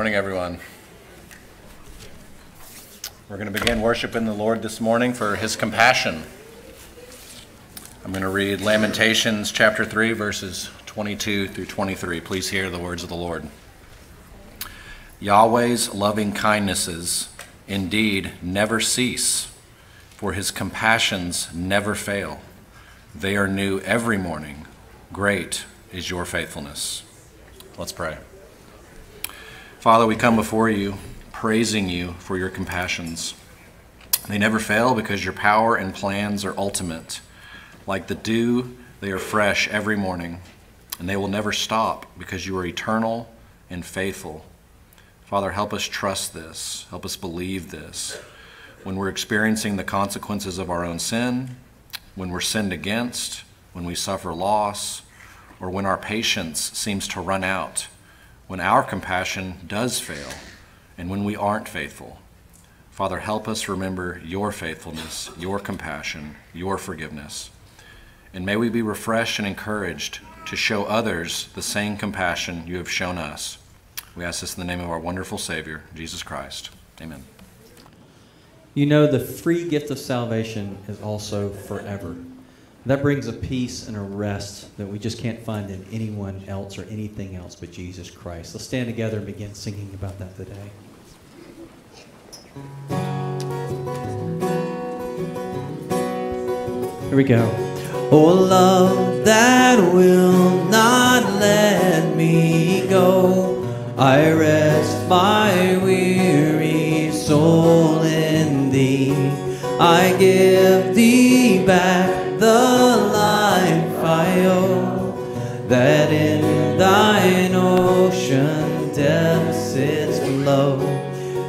Morning, everyone. We're going to begin worshiping the Lord this morning for his compassion. I'm going to read Lamentations chapter 3, verses 22 through 23. Please hear the words of the Lord. Yahweh's loving kindnesses indeed never cease, for his compassions never fail. They are new every morning. Great is your faithfulness. Let's pray. Father, we come before you praising you for your compassions. They never fail because your power and plans are ultimate. Like the dew, they are fresh every morning, and they will never stop because you are eternal and faithful. Father, help us trust this. Help us believe this. When we're experiencing the consequences of our own sin, when we're sinned against, when we suffer loss, or when our patience seems to run out, when our compassion does fail, and when we aren't faithful. Father, help us remember your faithfulness, your compassion, your forgiveness. And may we be refreshed and encouraged to show others the same compassion you have shown us. We ask this in the name of our wonderful Savior, Jesus Christ. Amen. You know, the free gift of salvation is also forever. That brings a peace and a rest that we just can't find in anyone else or anything else but Jesus Christ. Let's stand together and begin singing about that today. Here we go. Oh, love that will not let me go. I rest my weary soul in thee. I give thee back the life I owe, that in thine ocean depths its flow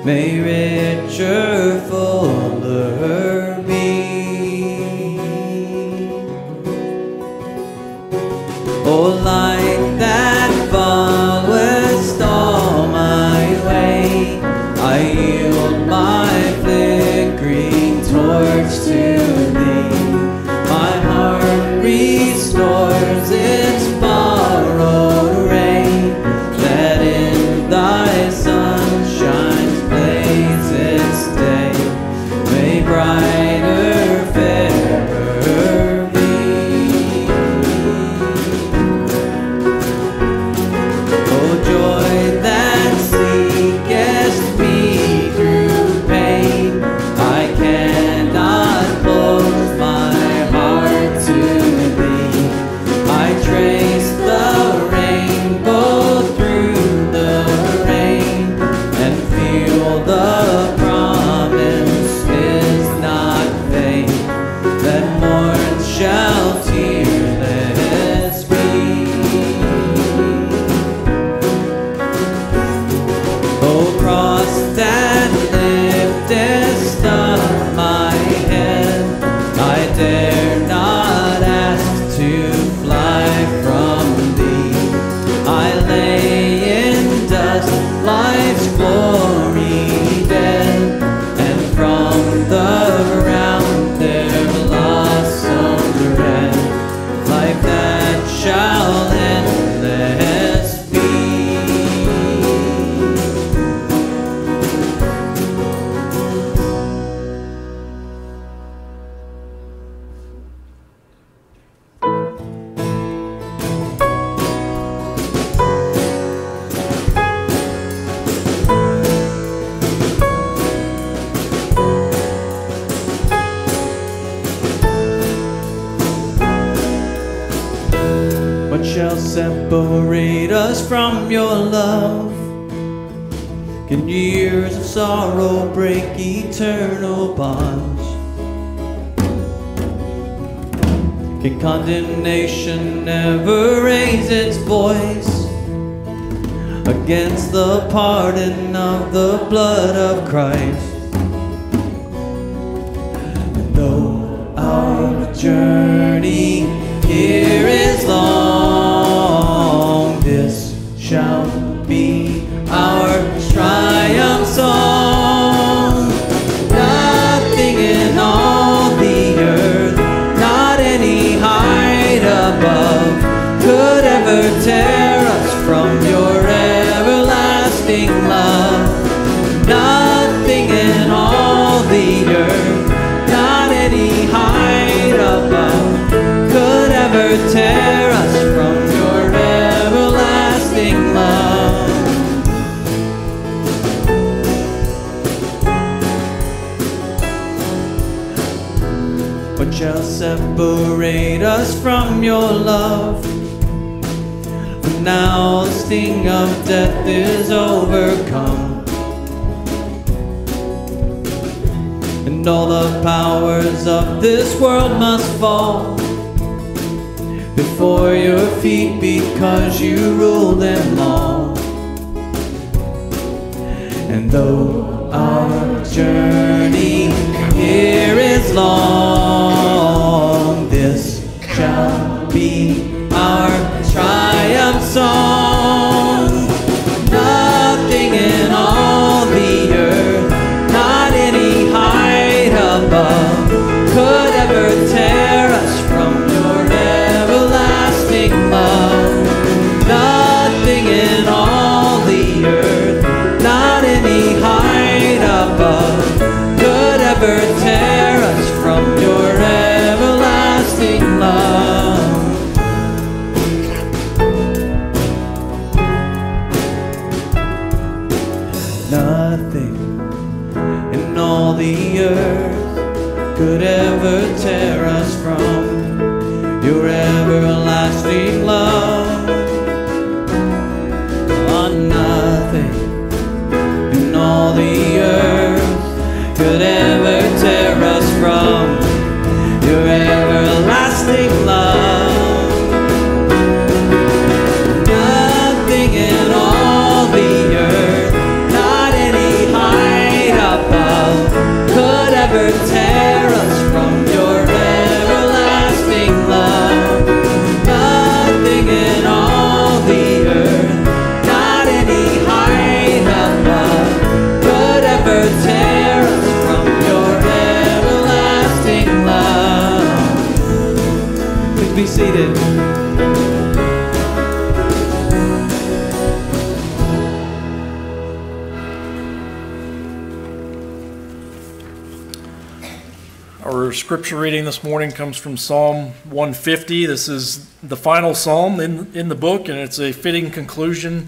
may richer, fuller be. Oh, light separate us from your love? Can years of sorrow break eternal bonds? Can condemnation never raise its voice against the pardon of the blood of Christ? And though our journey here is long, your love? For now the sting of death is overcome. And all the powers of this world must fall before your feet because you rule them all. And though our journey here is long, song. Comes from Psalm 150. This is the final psalm in, in the book, and it's a fitting conclusion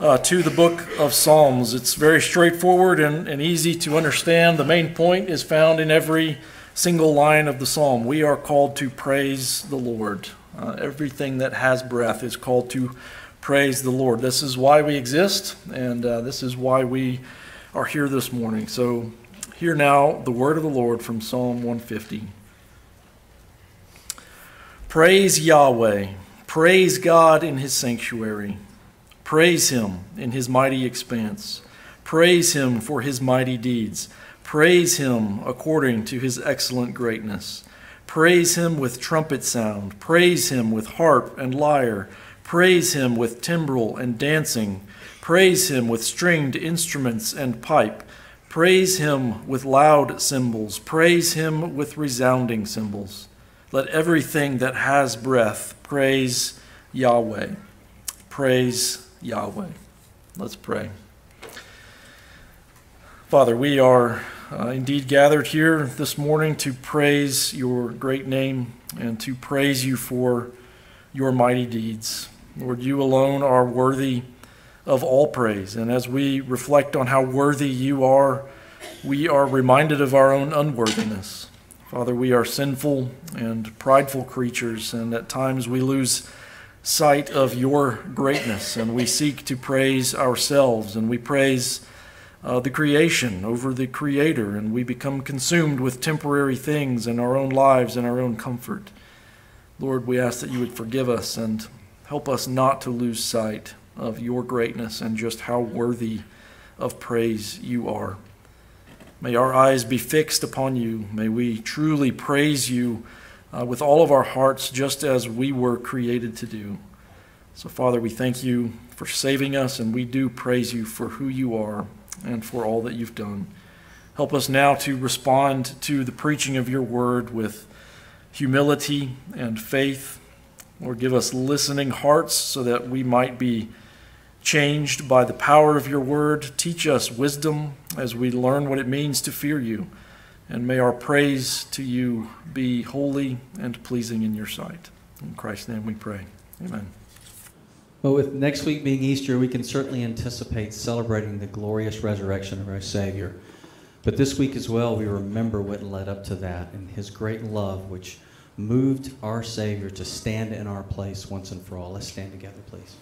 uh, to the book of Psalms. It's very straightforward and, and easy to understand. The main point is found in every single line of the psalm. We are called to praise the Lord. Uh, everything that has breath is called to praise the Lord. This is why we exist, and uh, this is why we are here this morning. So Hear now the word of the Lord from Psalm 150. Praise Yahweh. Praise God in his sanctuary. Praise him in his mighty expanse. Praise him for his mighty deeds. Praise him according to his excellent greatness. Praise him with trumpet sound. Praise him with harp and lyre. Praise him with timbrel and dancing. Praise him with stringed instruments and pipe. Praise him with loud cymbals. Praise him with resounding cymbals. Let everything that has breath praise Yahweh. Praise Yahweh. Let's pray. Father, we are uh, indeed gathered here this morning to praise your great name and to praise you for your mighty deeds. Lord, you alone are worthy of all praise. And as we reflect on how worthy you are, we are reminded of our own unworthiness. Father, we are sinful and prideful creatures, and at times we lose sight of your greatness, and we seek to praise ourselves, and we praise uh, the creation over the Creator, and we become consumed with temporary things in our own lives and our own comfort. Lord, we ask that you would forgive us and help us not to lose sight of your greatness and just how worthy of praise you are. May our eyes be fixed upon you. May we truly praise you uh, with all of our hearts, just as we were created to do. So, Father, we thank you for saving us, and we do praise you for who you are and for all that you've done. Help us now to respond to the preaching of your word with humility and faith. Lord, give us listening hearts so that we might be changed by the power of your word. Teach us wisdom as we learn what it means to fear you. And may our praise to you be holy and pleasing in your sight. In Christ's name we pray. Amen. Well, with next week being Easter, we can certainly anticipate celebrating the glorious resurrection of our Savior. But this week as well, we remember what led up to that and His great love, which moved our Savior to stand in our place once and for all. Let's stand together, please.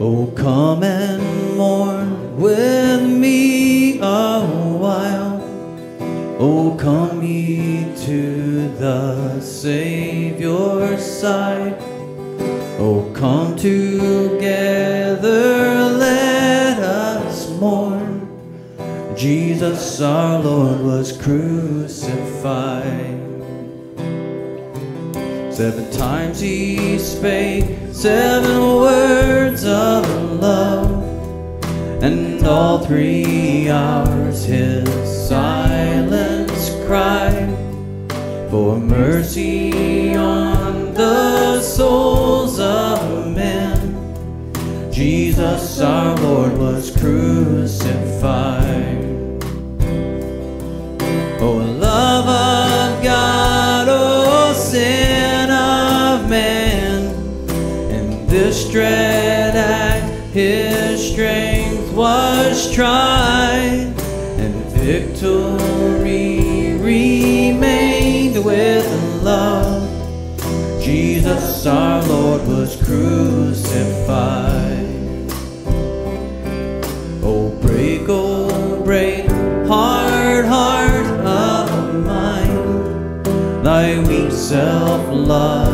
Oh, come and mourn with me a while. Oh, come ye to the Savior's side. Oh, come together, Jesus our Lord was crucified. Seven times he spake seven words of love, and all three hours his silence cried for mercy on the souls of men. Jesus our Lord was crucified. Was tried, and victory remained with love. Jesus our Lord was crucified. Oh, break, oh, break, hard heart of mine, thy weak self-love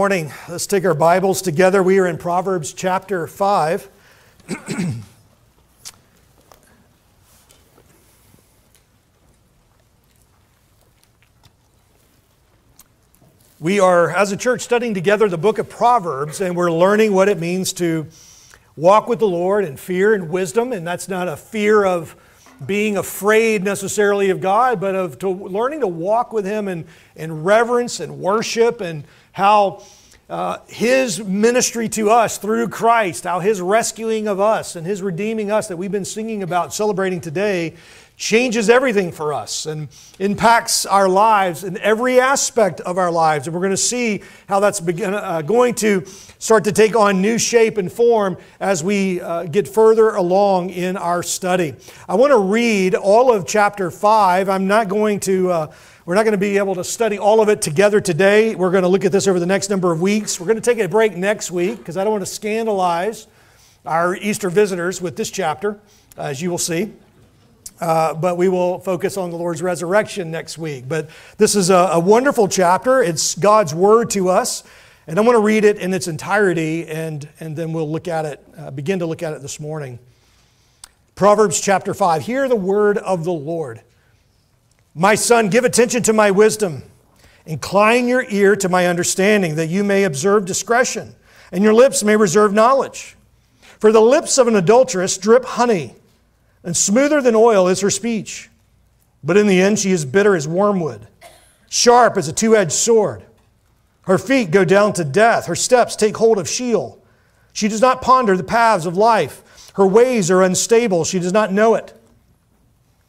morning. Let's take our Bibles together. We are in Proverbs chapter 5. we are, as a church, studying together the book of Proverbs, and we're learning what it means to walk with the Lord in fear and wisdom. And that's not a fear of being afraid necessarily of God, but of to learning to walk with Him in, in reverence and worship, and how uh, His ministry to us through Christ, how His rescuing of us and His redeeming us that we've been singing about, celebrating today, changes everything for us and impacts our lives in every aspect of our lives. And we're going to see how that's begin, uh, going to start to take on new shape and form as we uh, get further along in our study. I want to read all of chapter 5. I'm not going to. Uh, we're not going to be able to study all of it together today. We're going to look at this over the next number of weeks. We're going to take a break next week because I don't want to scandalize our Easter visitors with this chapter, as you will see. Uh, but we will focus on the Lord's resurrection next week. But this is a, a, wonderful chapter. It's God's word to us. And I want to read it in its entirety, and, and then we'll look at it, uh, begin to look at it this morning. Proverbs chapter 5. Hear the word of the Lord. My son, give attention to my wisdom. Incline your ear to my understanding, that you may observe discretion, and your lips may reserve knowledge. For the lips of an adulteress drip honey and smoother than oil is her speech. But in the end, she is bitter as wormwood, sharp as a two edged sword. Her feet go down to death, her steps take hold of Sheol. She does not ponder the paths of life, her ways are unstable, she does not know it.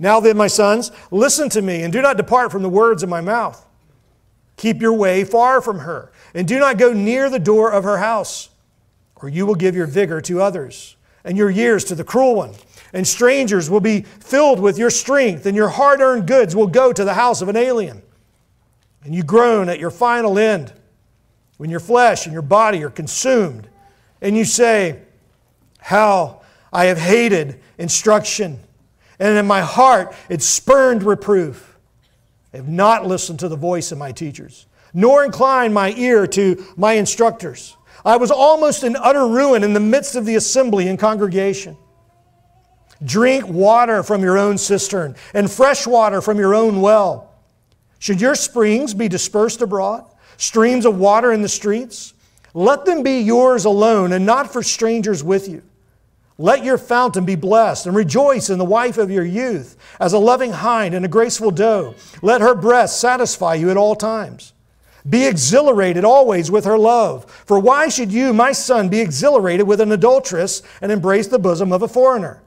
Now then, my sons, listen to me and do not depart from the words of my mouth. Keep your way far from her, and do not go near the door of her house, or you will give your vigor to others, and your years to the cruel one and strangers will be filled with your strength, and your hard earned goods will go to the house of an alien. And you groan at your final end when your flesh and your body are consumed, and you say, How I have hated instruction, and in my heart it spurned reproof. I have not listened to the voice of my teachers, nor inclined my ear to my instructors. I was almost in utter ruin in the midst of the assembly and congregation. Drink water from your own cistern and fresh water from your own well. Should your springs be dispersed abroad, streams of water in the streets? Let them be yours alone and not for strangers with you. Let your fountain be blessed and rejoice in the wife of your youth as a loving hind and a graceful doe. Let her breast satisfy you at all times. Be exhilarated always with her love. For why should you, my son, be exhilarated with an adulteress and embrace the bosom of a foreigner?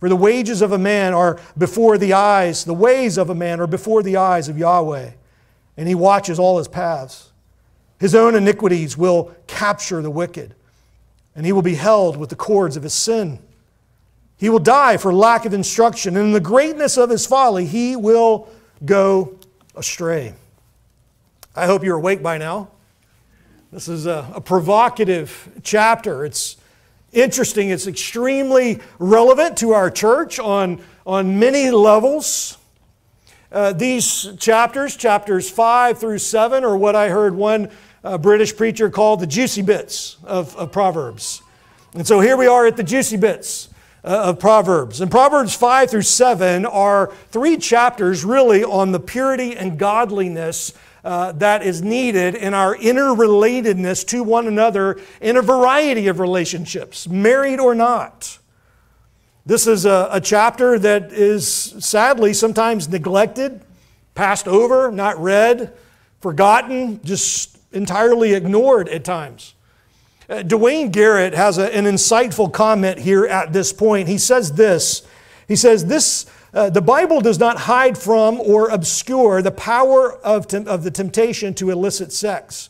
For the wages of a man are before the eyes, the ways of a man are before the eyes of Yahweh, and he watches all his paths. His own iniquities will capture the wicked, and he will be held with the cords of his sin. He will die for lack of instruction, and in the greatness of his folly, he will go astray. I hope you're awake by now. This is a, a, provocative chapter. It's interesting, it's extremely relevant to our church on, on many levels. Uh, these chapters, chapters 5 through 7, are what I heard one uh, British preacher called the juicy bits of, of Proverbs. And so here we are at the juicy bits uh, of Proverbs. And Proverbs 5 through 7 are three chapters really on the purity and godliness uh, that is needed in our interrelatedness to one another in a variety of relationships, married or not. This is a, a chapter that is sadly sometimes neglected, passed over, not read, forgotten, just entirely ignored at times. Uh, Duane Garrett has a, an insightful comment here at this point. He says this He says, This uh, the Bible does not hide from or obscure the power of, of the temptation to illicit sex.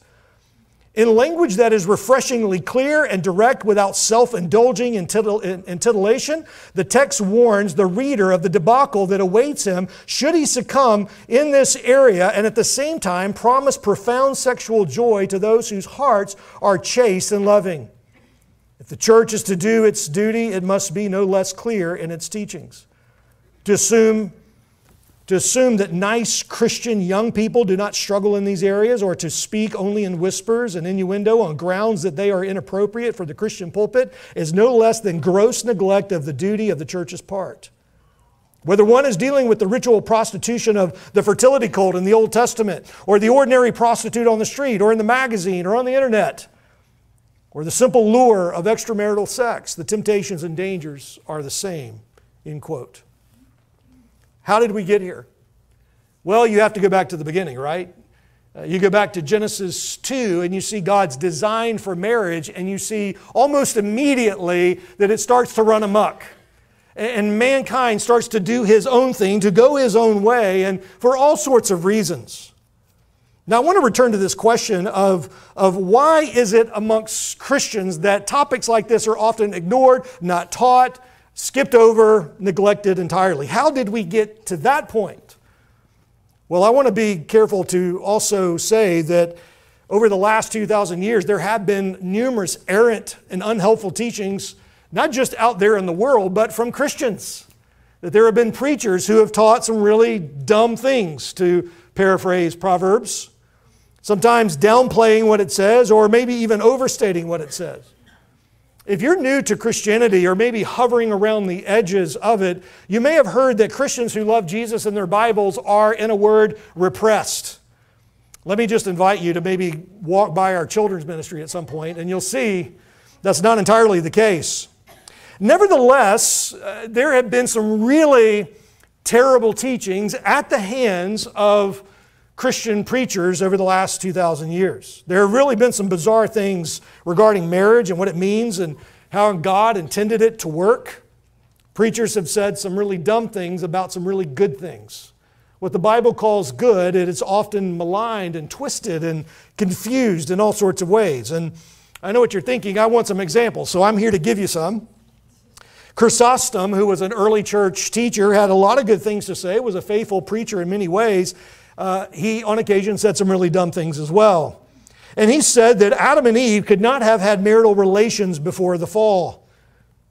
In language that is refreshingly clear and direct without self indulging in, titillation, the text warns the reader of the debacle that awaits him should he succumb in this area and at the same time promise profound sexual joy to those whose hearts are chaste and loving. If the church is to do its duty, it must be no less clear in its teachings. To assume, to assume that nice Christian young people do not struggle in these areas or to speak only in whispers and innuendo on grounds that they are inappropriate for the Christian pulpit is no less than gross neglect of the duty of the church's part. Whether one is dealing with the ritual prostitution of the fertility cult in the Old Testament, or the ordinary prostitute on the street, or in the magazine, or on the internet, or the simple lure of extramarital sex, the temptations and dangers are the same. End quote. How did we get here? Well, you have to go back to the beginning, right? Uh, you go back to Genesis 2 and you see God's design for marriage, and you see almost immediately that it starts to run amok. And mankind starts to do his own thing, to go his own way, and for all sorts of reasons. Now, I want to return to this question of, of why is it amongst Christians that topics like this are often ignored, not taught, skipped over, neglected entirely. How did we get to that point? Well, I want to be careful to also say that over the last 2,000 years, there have been numerous errant and unhelpful teachings, not just out there in the world, but from Christians. That there have been preachers who have taught some really dumb things, to paraphrase Proverbs, sometimes downplaying what it says, or maybe even overstating what it says. If you're new to Christianity or maybe hovering around the edges of it, you may have heard that Christians who love Jesus and their Bibles are, in a word, repressed. Let me just invite you to maybe walk by our children's ministry at some point, and you'll see that's not entirely the case. Nevertheless, uh, there have been some really terrible teachings at the hands of Christian preachers over the last 2,000 years. There have really been some bizarre things regarding marriage and what it means and how God intended it to work. Preachers have said some really dumb things about some really good things. What the Bible calls good, it is often maligned and twisted and confused in all sorts of ways. And I know what you're thinking. I want some examples, so I'm here to give you some. Chrysostom, who was an early church teacher, had a lot of good things to say, was a faithful preacher in many ways uh, he on occasion said some really dumb things as well. And he said that Adam and Eve could not have had marital relations before the fall.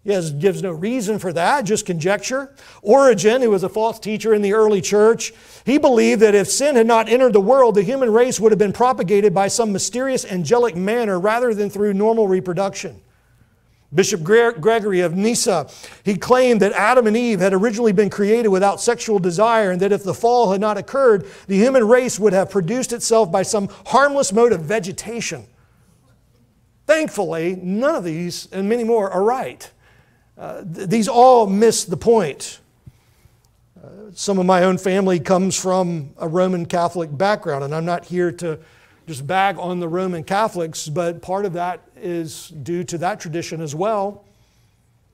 He has, gives no reason for that, just conjecture. Origen, who was a false teacher in the early church, he believed that if sin had not entered the world, the human race would have been propagated by some mysterious angelic manner rather than through normal reproduction. Bishop Gregory of Nyssa, he claimed that Adam and Eve had originally been created without sexual desire, and that if the fall had not occurred, the human race would have produced itself by some harmless mode of vegetation. Thankfully, none of these and many more are right. Uh, th- these all miss the point. some of my own family comes from a Roman Catholic background, and I'm not here to just bag on the Roman Catholics, but part of that is due to that tradition as well.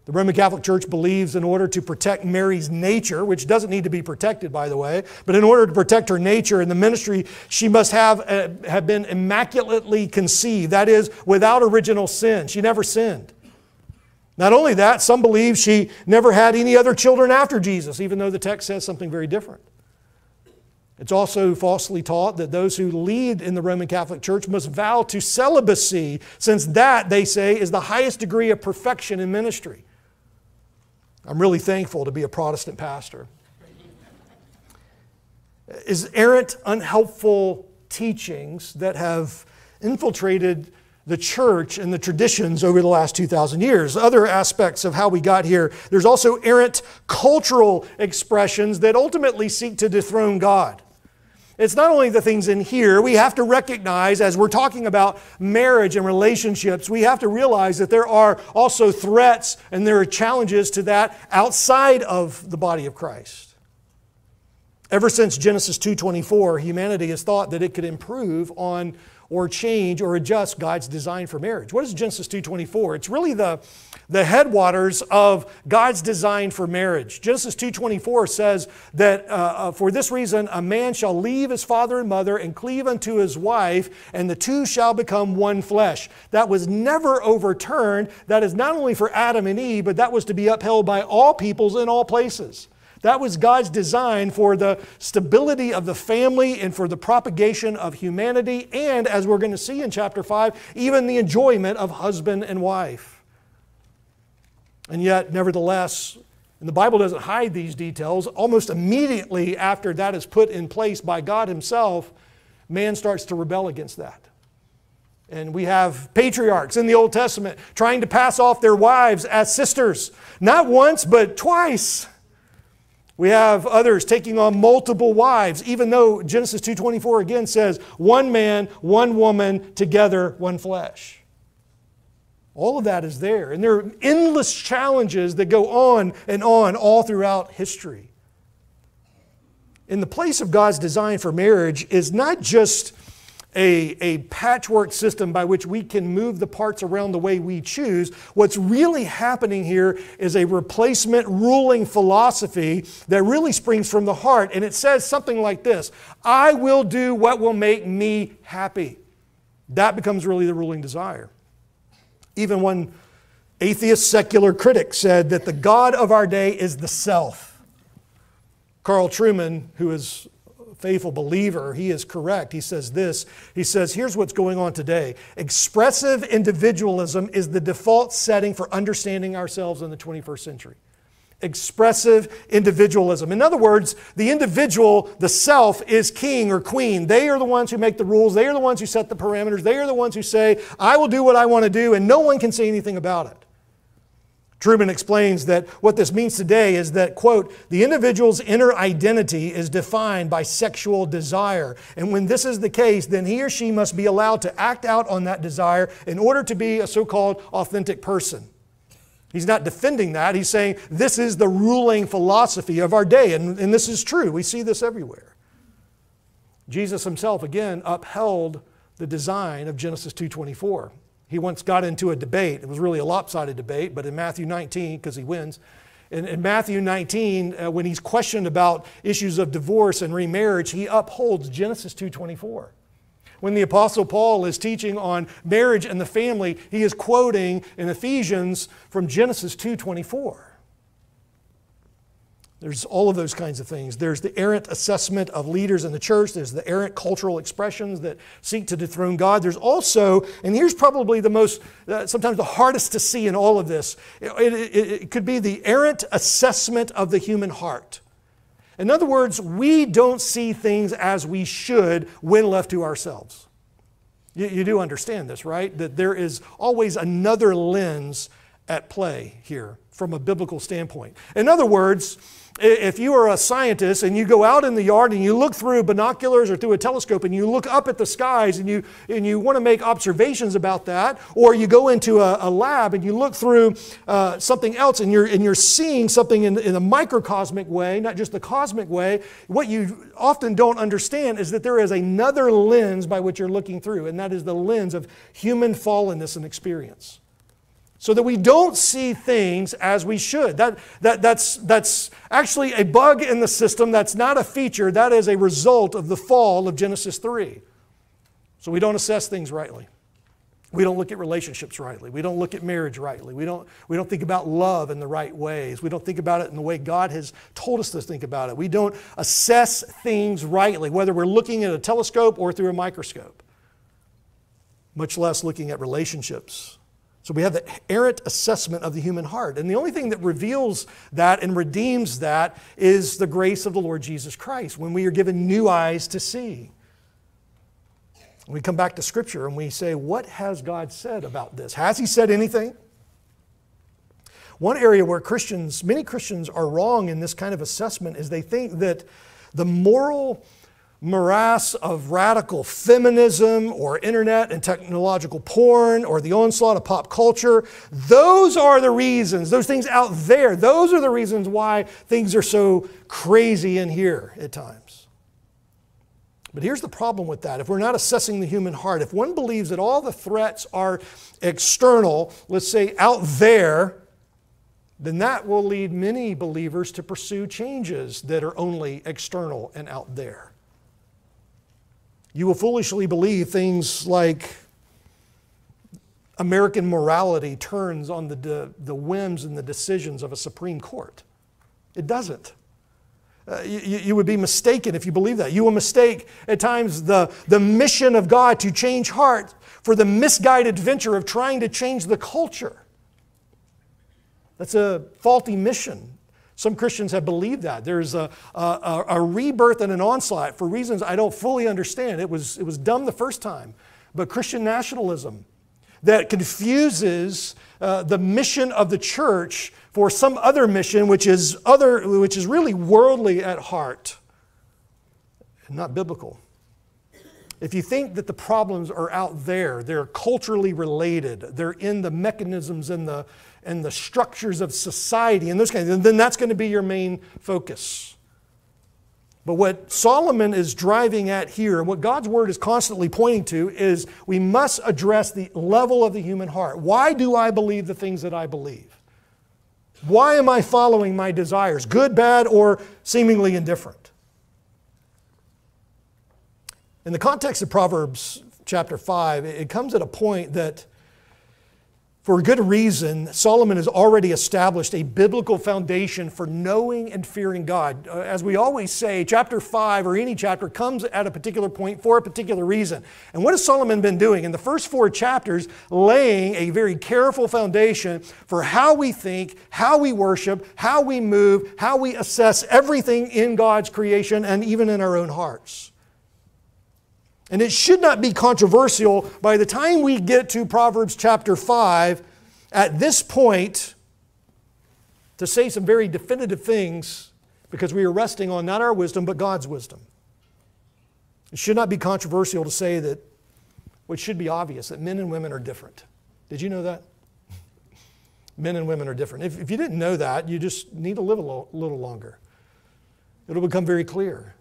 The Roman Catholic Church believes in order to protect Mary's nature, which doesn't need to be protected, by the way, but in order to protect her nature in the ministry, she must have, uh, have been immaculately conceived. That is, without original sin. She never sinned. Not only that, some believe she never had any other children after Jesus, even though the text says something very different. It's also falsely taught that those who lead in the Roman Catholic Church must vow to celibacy, since that, they say, is the highest degree of perfection in ministry. I'm really thankful to be a Protestant pastor. Is errant, unhelpful teachings that have infiltrated the church and the traditions over the last 2,000 years. Other aspects of how we got here, there's also errant cultural expressions that ultimately seek to dethrone God. It's not only the things in here, we have to recognize as we're talking about marriage and relationships, we have to realize that there are also threats and there are challenges to that outside of the body of Christ. Ever since Genesis 2:24, humanity has thought that it could improve on or change or adjust God's design for marriage. What is Genesis 2:24? It's really the, the headwaters of God's design for marriage. Genesis 2:24 says that uh, uh, for this reason a man shall leave his father and mother and cleave unto his wife, and the two shall become one flesh. That was never overturned. That is not only for Adam and Eve, but that was to be upheld by all peoples in all places. That was God's design for the stability of the family and for the propagation of humanity, and as we're going to see in chapter 5, even the enjoyment of husband and wife. And yet, nevertheless, and the Bible doesn't hide these details, almost immediately after that is put in place by God Himself, man starts to rebel against that. And we have patriarchs in the Old Testament trying to pass off their wives as sisters, not once, but twice. We have others taking on multiple wives, even though Genesis 2:24 again says, one man, one woman, together, one flesh. All of that is there. And there are endless challenges that go on and on all throughout history. In the place of God's design for marriage is not just a, a patchwork system by which we can move the parts around the way we choose. What's really happening here is a replacement ruling philosophy that really springs from the heart. And it says something like this I will do what will make me happy. That becomes really the ruling desire. Even one atheist secular critic said that the God of our day is the self. Carl Trueman, who is a faithful believer, he is correct. He says this He says, Here's what's going on today. Expressive individualism is the default setting for understanding ourselves in the 21st century. Expressive individualism. In other words, the individual, the self, is king or queen. They are the ones who make the rules. They are the ones who set the parameters. They are the ones who say, I will do what I want to do, and no one can say anything about it. Trueman explains that what this means today is that, quote, the individual's inner identity is defined by sexual desire. And when this is the case, then he or she must be allowed to act out on that desire in order to be a so called authentic person. He's not defending that. He's saying this is the ruling philosophy of our day. And, and this is true. We see this everywhere. Jesus himself, again, upheld the design of Genesis 2.24. He once got into a debate. It was really a lopsided debate, but in Matthew 19, because he wins, in, in Matthew 19, uh, when he's questioned about issues of divorce and remarriage, he upholds Genesis 2.24. When the Apostle Paul is teaching on marriage and the family, he is quoting in Ephesians from Genesis 2.24. There's all of those kinds of things. There's the errant assessment of leaders in the church. There's the errant cultural expressions that seek to dethrone God. There's also, and here's probably the most, uh, sometimes the hardest to see in all of this, it, it, it could be the errant assessment of the human heart. In other words, we don't see things as we should when left to ourselves. You, you do understand this, right? That there is always another lens at play here from a biblical standpoint. In other words, if you are a scientist and you go out in the yard and you look through binoculars or through a telescope and you look up at the skies and you, and you want to make observations about that, or you go into a, a lab and you look through uh, something else and you're, and you're seeing something in, in a microcosmic way, not just the cosmic way, what you often don't understand is that there is another lens by which you're looking through, and that is the lens of human fallenness and experience so that we don't see things as we should. That, that, that's, that's actually a bug in the system. That's not a feature. That is a result of the fall of Genesis 3. So we don't assess things rightly. We don't look at relationships rightly. We don't look at marriage rightly. We don't, we don't think about love in the right ways. We don't think about it in the way God has told us to think about it. We don't assess things rightly, whether we're looking at a telescope or through a microscope, much less looking at relationships so we have the errant assessment of the human heart. And the only thing that reveals that and redeems that is the grace of the Lord Jesus Christ when we are given new eyes to see. We come back to Scripture and we say, What has God said about this? Has He said anything? One area where Christians, many Christians, are wrong in this kind of assessment is they think that the moral morass of radical feminism or internet and technological porn or the onslaught of pop culture. Those are the reasons, those things out there, those are the reasons why things are so crazy in here at times. But here's the problem with that. If we're not assessing the human heart, if one believes that all the threats are external, let's say out there, then that will lead many believers to pursue changes that are only external and out there you will foolishly believe things like American morality turns on the, the whims and the decisions of a Supreme Court. It doesn't. Uh, you, you, would be mistaken if you believe that. You will mistake at times the, the mission of God to change hearts for the misguided venture of trying to change the culture. That's a faulty mission. Some Christians have believed that. There's a, a, a, rebirth and an onslaught for reasons I don't fully understand. It was, it was dumb the first time. But Christian nationalism that confuses uh, the mission of the church for some other mission, which is, other, which is really worldly at heart not biblical. If you think that the problems are out there, they're culturally related, they're in the mechanisms and the, and the structures of society and those kinds of then that's going to be your main focus. But what Solomon is driving at here, and what God's word is constantly pointing to, is we must address the level of the human heart. Why do I believe the things that I believe? Why am I following my desires, good, bad, or seemingly indifferent? In the context of Proverbs chapter 5, it comes at a point that for a good reason, Solomon has already established a biblical foundation for knowing and fearing God. Uh, as we always say, chapter 5 or any chapter comes at a particular point for a particular reason. And what has Solomon been doing? In the first four chapters, laying a very careful foundation for how we think, how we worship, how we move, how we assess everything in God's creation and even in our own hearts. And it should not be controversial by the time we get to Proverbs chapter 5, at this point, to say some very definitive things because we are resting on not our wisdom, but God's wisdom. It should not be controversial to say that what should be obvious that men and women are different. Did you know that? men and women are different. If, if you didn't know that, you just need to live a little longer. It'll become very clear.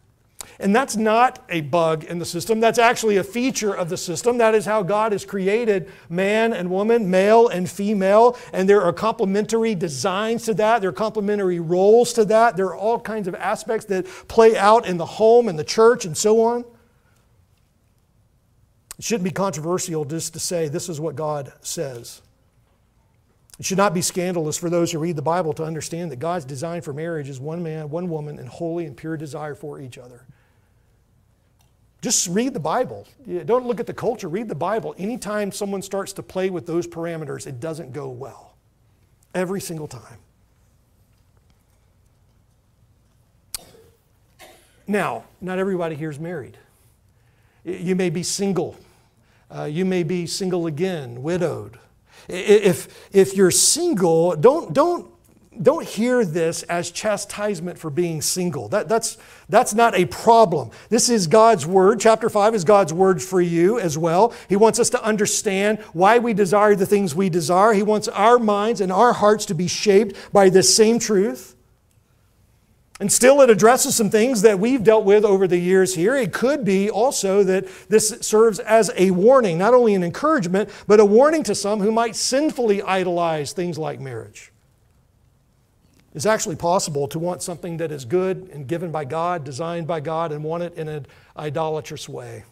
And that's not a bug in the system. That's actually a feature of the system. That is how God has created man and woman, male and female. And there are complementary designs to that. There are complementary roles to that. There are all kinds of aspects that play out in the home and the church and so on. It shouldn't be controversial just to say this is what God says. It should not be scandalous for those who read the Bible to understand that God's design for marriage is one man, one woman, and holy and pure desire for each other. Just read the Bible. Don't look at the culture, read the Bible. Anytime someone starts to play with those parameters, it doesn't go well. Every single time. Now, not everybody here is married. You may be single. Uh, you may be single again, widowed. If, if you're single, don't, don't, don't hear this as chastisement for being single. That, that's, that's not a problem. This is God's word. Chapter 5 is God's word for you as well. He wants us to understand why we desire the things we desire. He wants our minds and our hearts to be shaped by this same truth. And still, it addresses some things that we've dealt with over the years here. It could be also that this serves as a warning, not only an encouragement, but a warning to some who might sinfully idolize things like marriage. It's actually possible to want something that is good and given by God, designed by God, and want it in an idolatrous way.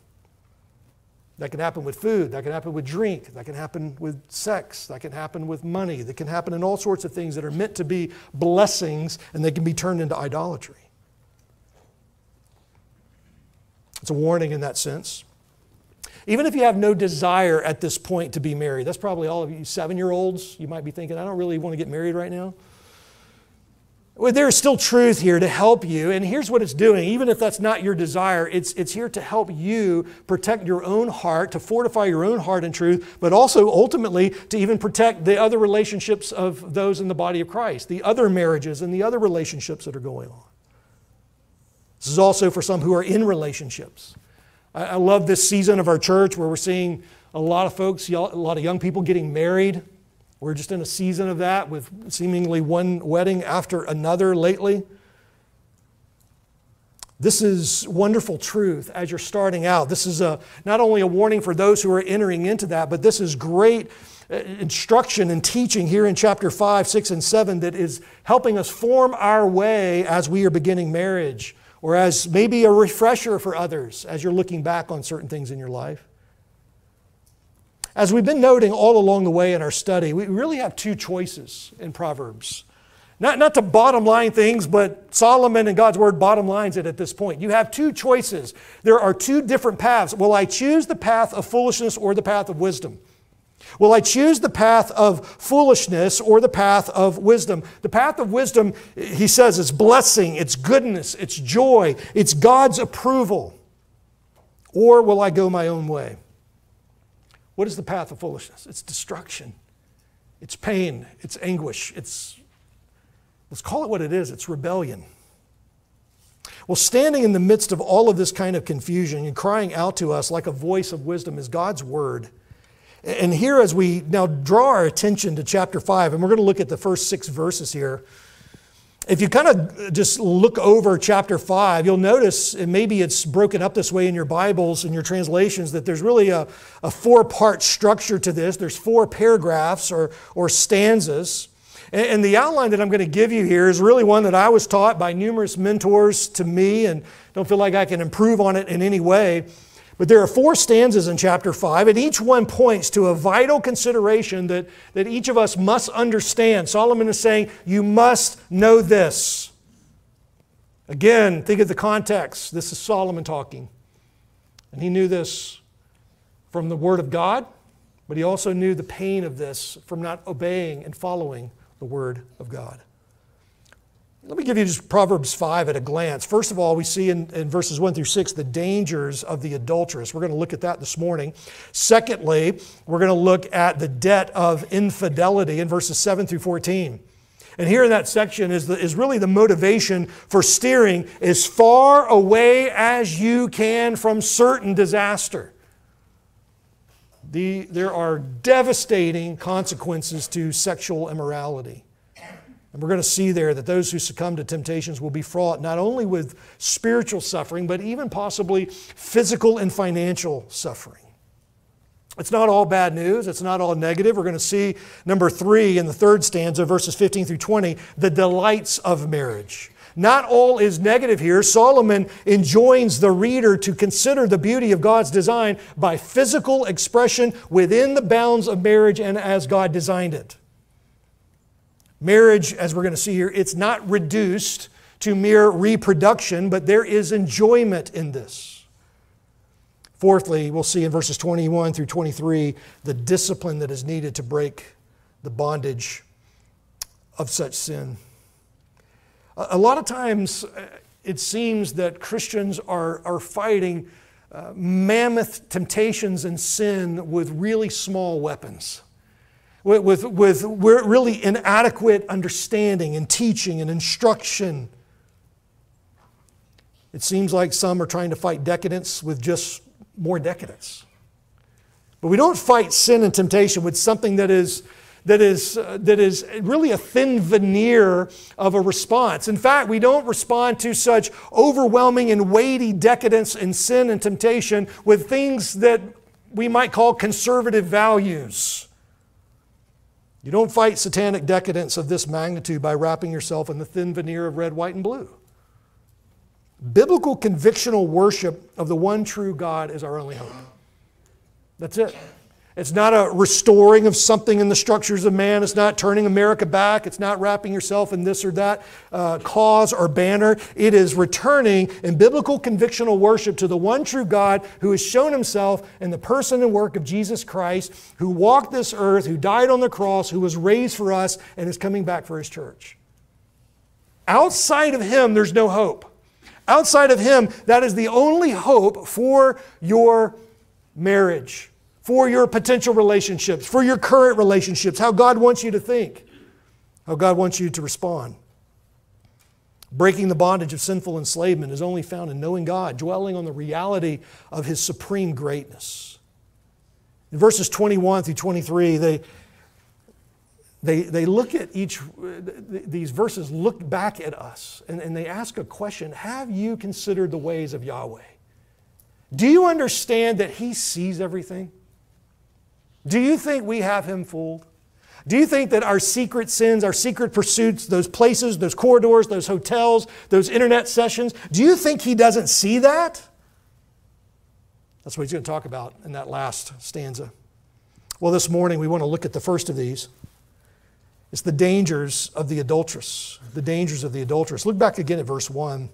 That can happen with food, that can happen with drink, that can happen with sex, that can happen with money, that can happen in all sorts of things that are meant to be blessings and they can be turned into idolatry. It's a warning in that sense. Even if you have no desire at this point to be married, that's probably all of you seven year olds. You might be thinking, I don't really want to get married right now. Well, there's still truth here to help you. And here's what it's doing. Even if that's not your desire, it's, it's here to help you protect your own heart, to fortify your own heart in truth, but also ultimately to even protect the other relationships of those in the body of Christ, the other marriages and the other relationships that are going on. This is also for some who are in relationships. I, I love this season of our church where we're seeing a lot of folks, a lot of young people getting married. We're just in a season of that with seemingly one wedding after another lately. This is wonderful truth as you're starting out. This is a, not only a warning for those who are entering into that, but this is great uh, instruction and teaching here in chapter 5, 6, and 7 that is helping us form our way as we are beginning marriage, or as maybe a refresher for others as you're looking back on certain things in your life. As we've been noting all along the way in our study, we really have two choices in Proverbs. Not, not to bottom line things, but Solomon and God's word bottom lines it at this point. You have two choices. There are two different paths. Will I choose the path of foolishness or the path of wisdom? Will I choose the path of foolishness or the path of wisdom? The path of wisdom, he says, is blessing, it's goodness, it's joy, it's God's approval. Or will I go my own way? What is the path of foolishness? It's destruction, it's pain, it's anguish, it's, let's call it what it is, it's rebellion. Well, standing in the midst of all of this kind of confusion and crying out to us like a voice of wisdom is God's word. And here, as we now draw our attention to chapter 5, and we're going to look at the first six verses here if you kind of just look over chapter 5, you'll notice, and maybe it's broken up this way in your Bibles and your translations, that there's really a, a four part structure to this. There's four paragraphs or, or stanzas. And, and the outline that I'm going to give you here is really one that I was taught by numerous mentors to me and don't feel like I can improve on it in any way. But there are four stanzas in chapter 5, and each one points to a vital consideration that, that each of us must understand. Solomon is saying, You must know this. Again, think of the context. This is Solomon talking. And he knew this from the Word of God, but he also knew the pain of this from not obeying and following the Word of God. Let me give you just Proverbs 5 at a glance. First of all, we see in, in, verses 1 through 6 the dangers of the adulteress. We're going to look at that this morning. Secondly, we're going to look at the debt of infidelity in verses 7 through 14. And here in that section is, the, is really the motivation for steering as far away as you can from certain disaster. The, there are devastating consequences to sexual immorality. And we're going to see there that those who succumb to temptations will be fraught not only with spiritual suffering, but even possibly physical and financial suffering. It's not all bad news. It's not all negative. We're going to see number three in the third stanza, verses 15 through 20, the delights of marriage. Not all is negative here. Solomon enjoins the reader to consider the beauty of God's design by physical expression within the bounds of marriage and as God designed it. Marriage, as we're going to see here, it's not reduced to mere reproduction, but there is enjoyment in this. Fourthly, we'll see in verses 21 through 23 the discipline that is needed to break the bondage of such sin. A lot of times, uh, it seems that Christians are, are fighting uh, mammoth temptations and sin with really small weapons. With, with, with really inadequate understanding and teaching and instruction. It seems like some are trying to fight decadence with just more decadence. But we don't fight sin and temptation with something that is, that is, uh, that is really a thin veneer of a response. In fact, we don't respond to such overwhelming and weighty decadence and sin and temptation with things that we might call conservative values. You don't fight satanic decadence of this magnitude by wrapping yourself in the thin veneer of red, white, and blue. Biblical convictional worship of the one true God is our only hope. That's it. It's not a restoring of something in the structures of man. It's not turning America back. It's not wrapping yourself in this or that uh, cause or banner. It is returning in biblical convictional worship to the one true God who has shown himself in the person and work of Jesus Christ, who walked this earth, who died on the cross, who was raised for us, and is coming back for his church. Outside of him, there's no hope. Outside of him, that is the only hope for your marriage for your potential relationships, for your current relationships, how God wants you to think, how God wants you to respond. Breaking the bondage of sinful enslavement is only found in knowing God, dwelling on the reality of His supreme greatness. In verses 21 through 23, they, they, they look at each, these verses look back at us and, and they ask a question Have you considered the ways of Yahweh? Do you understand that He sees everything? Do you think we have him fooled? Do you think that our secret sins, our secret pursuits, those places, those corridors, those hotels, those internet sessions, do you think he doesn't see that? That's what he's going to talk about in that last stanza. Well, this morning we want to look at the first of these. It's the dangers of the adulteress. The dangers of the adulteress. Look back again at verse 1.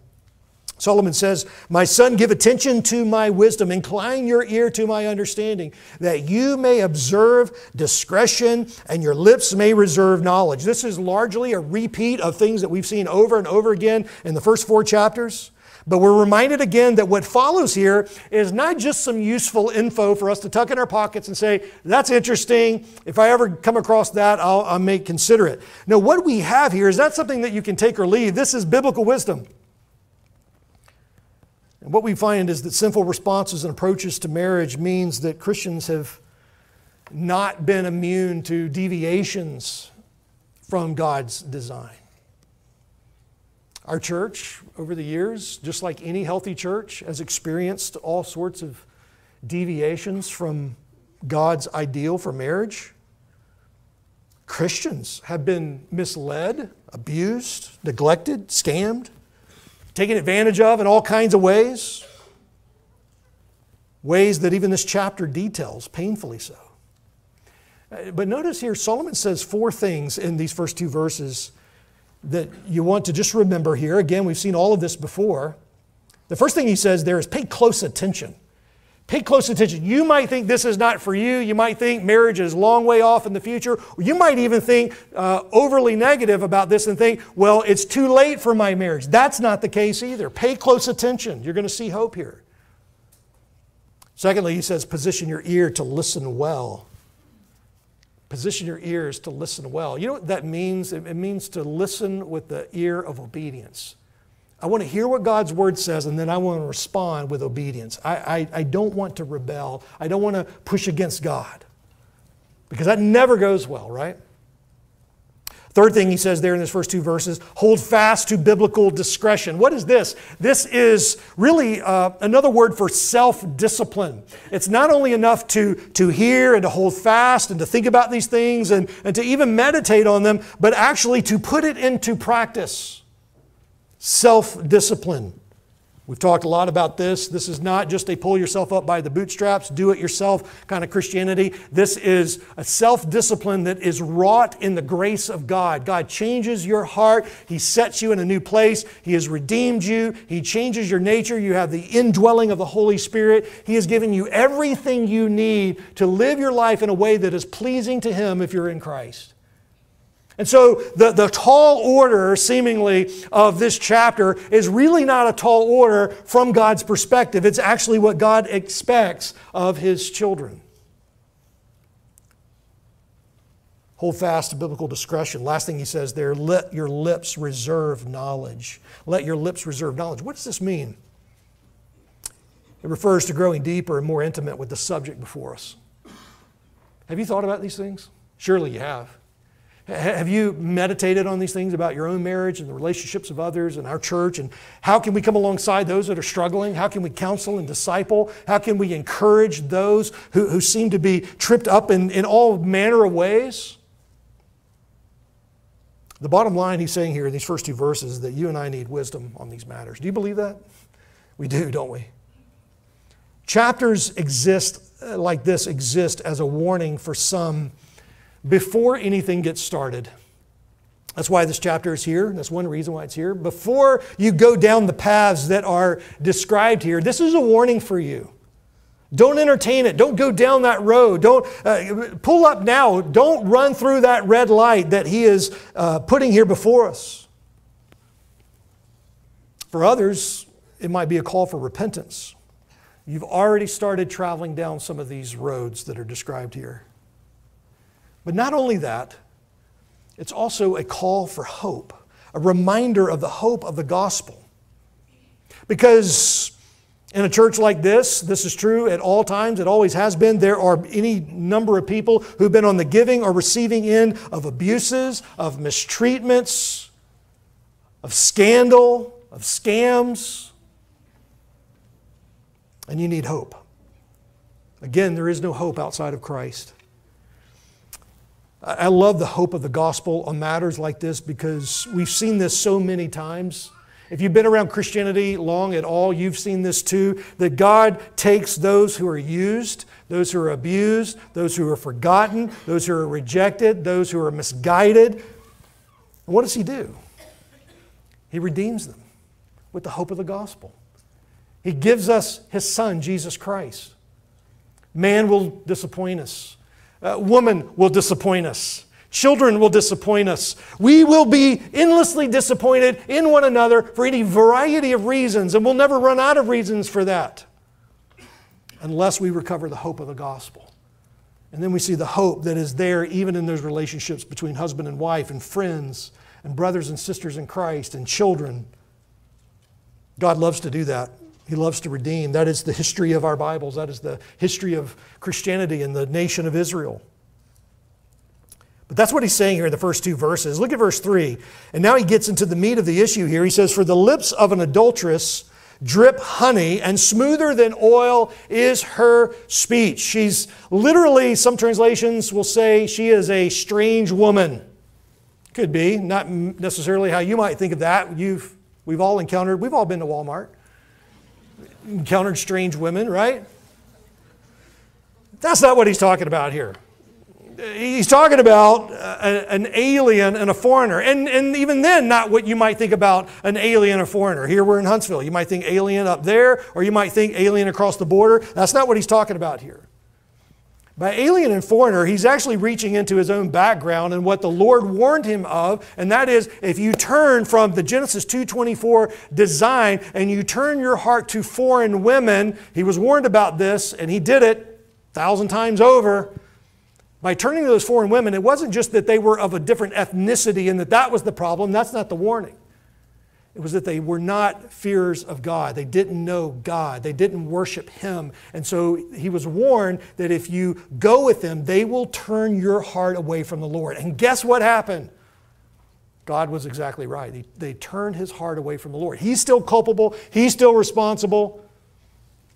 Solomon says, My son, give attention to my wisdom, incline your ear to my understanding, that you may observe discretion and your lips may reserve knowledge. This is largely a repeat of things that we've seen over and over again in the first four chapters. But we're reminded again that what follows here is not just some useful info for us to tuck in our pockets and say, that's interesting. If I ever come across that, I'll, I may consider it. No, what we have here is not something that you can take or leave. This is biblical wisdom. And what we find is that sinful responses and approaches to marriage means that Christians have not been immune to deviations from God's design. Our church, over the years, just like any healthy church, has experienced all sorts of deviations from God's ideal for marriage. Christians have been misled, abused, neglected, scammed taken advantage of in all kinds of ways. Ways that even this chapter details, painfully so. Uh, but notice here, Solomon says four things in these first two verses that you want to just remember here. Again, we've seen all of this before. The first thing he says there is pay close attention. Pay close attention. You might think this is not for you. You might think marriage is a long way off in the future. You might even think uh, overly negative about this and think, well, it's too late for my marriage. That's not the case either. Pay close attention. You're going to see hope here. Secondly, he says, position your ear to listen well. Position your ears to listen well. You know what that means? It means to listen with the ear of obedience. I want to hear what God's word says, and then I want to respond with obedience. I, I, I, don't want to rebel. I don't want to push against God. Because that never goes well, right? Third thing he says there in his first two verses hold fast to biblical discretion. What is this? This is really uh, another word for self discipline. It's not only enough to, to hear and to hold fast and to think about these things and, and to even meditate on them, but actually to put it into practice self discipline. We've talked a lot about this. This is not just a pull yourself up by the bootstraps, do it yourself kind of Christianity. This is a self discipline that is wrought in the grace of God. God changes your heart, He sets you in a new place, He has redeemed you, He changes your nature. You have the indwelling of the Holy Spirit. He has given you everything you need to live your life in a way that is pleasing to Him if you're in Christ. And so the, the tall order, seemingly, of this chapter is really not a tall order from God's perspective. It's actually what God expects of His children. Hold fast to biblical discretion. Last thing he says there, let your lips reserve knowledge. Let your lips reserve knowledge. What does this mean? It refers to growing deeper and more intimate with the subject before us. Have you thought about these things? Surely you have. Have you meditated on these things about your own marriage and the relationships of others and our church? And how can we come alongside those that are struggling? How can we counsel and disciple? How can we encourage those who, who seem to be tripped up in, in all manner of ways? The bottom line he's saying here in these first two verses is that you and I need wisdom on these matters. Do you believe that? We do, don't we? Chapters exist uh, like this exist as a warning for some before anything gets started. That's why this chapter is here. That's one reason why it's here. Before you go down the paths that are described here, this is a warning for you. Don't entertain it. Don't go down that road. Don't uh, pull up now. Don't run through that red light that he is uh, putting here before us. For others, it might be a call for repentance. You've already started traveling down some of these roads that are described here. But not only that, it's also a call for hope, a reminder of the hope of the gospel. Because in a church like this, this is true at all times, it always has been. There are any number of people who've been on the giving or receiving end of abuses, of mistreatments, of scandal, of scams and you need hope. Again, there is no hope outside of Christ. I love the hope of the gospel on matters like this because we've seen this so many times. If you've been around Christianity long at all, you've seen this too that God takes those who are used, those who are abused, those who are forgotten, those who are rejected, those who are misguided. And what does He do? He redeems them with the hope of the gospel. He gives us His Son, Jesus Christ. Man will disappoint us, uh, woman will disappoint us. Children will disappoint us. We will be endlessly disappointed in one another for any variety of reasons, and we'll never run out of reasons for that unless we recover the hope of the gospel. And then we see the hope that is there even in those relationships between husband and wife, and friends, and brothers and sisters in Christ, and children. God loves to do that. He loves to redeem. That is the history of our Bibles. That is the history of Christianity and the nation of Israel. But that's what he's saying here in the first two verses. Look at verse 3. And now he gets into the meat of the issue here. He says, For the lips of an adulteress drip honey, and smoother than oil is her speech. She's literally, some translations will say, she is a strange woman. Could be, not necessarily how you might think of that. You've, we've all encountered, we've all been to Walmart encountered strange women, right? That's not what he's talking about here. He's talking about uh, an alien and a foreigner. And, and even then, not what you might think about an alien or foreigner. Here we're in Huntsville. You might think alien up there, or you might think alien across the border. That's not what he's talking about here. By alien and foreigner, he's actually reaching into his own background and what the Lord warned him of, and that is if you turn from the Genesis 2:24 design and you turn your heart to foreign women, he was warned about this and he did it a thousand times over. By turning to those foreign women, it wasn't just that they were of a different ethnicity and that that was the problem. That's not the warning. It was that they were not fears of God. They didn't know God. They didn't worship Him. And so he was warned that if you go with them, they will turn your heart away from the Lord. And guess what happened? God was exactly right. They, they turned his heart away from the Lord. He's still culpable, he's still responsible,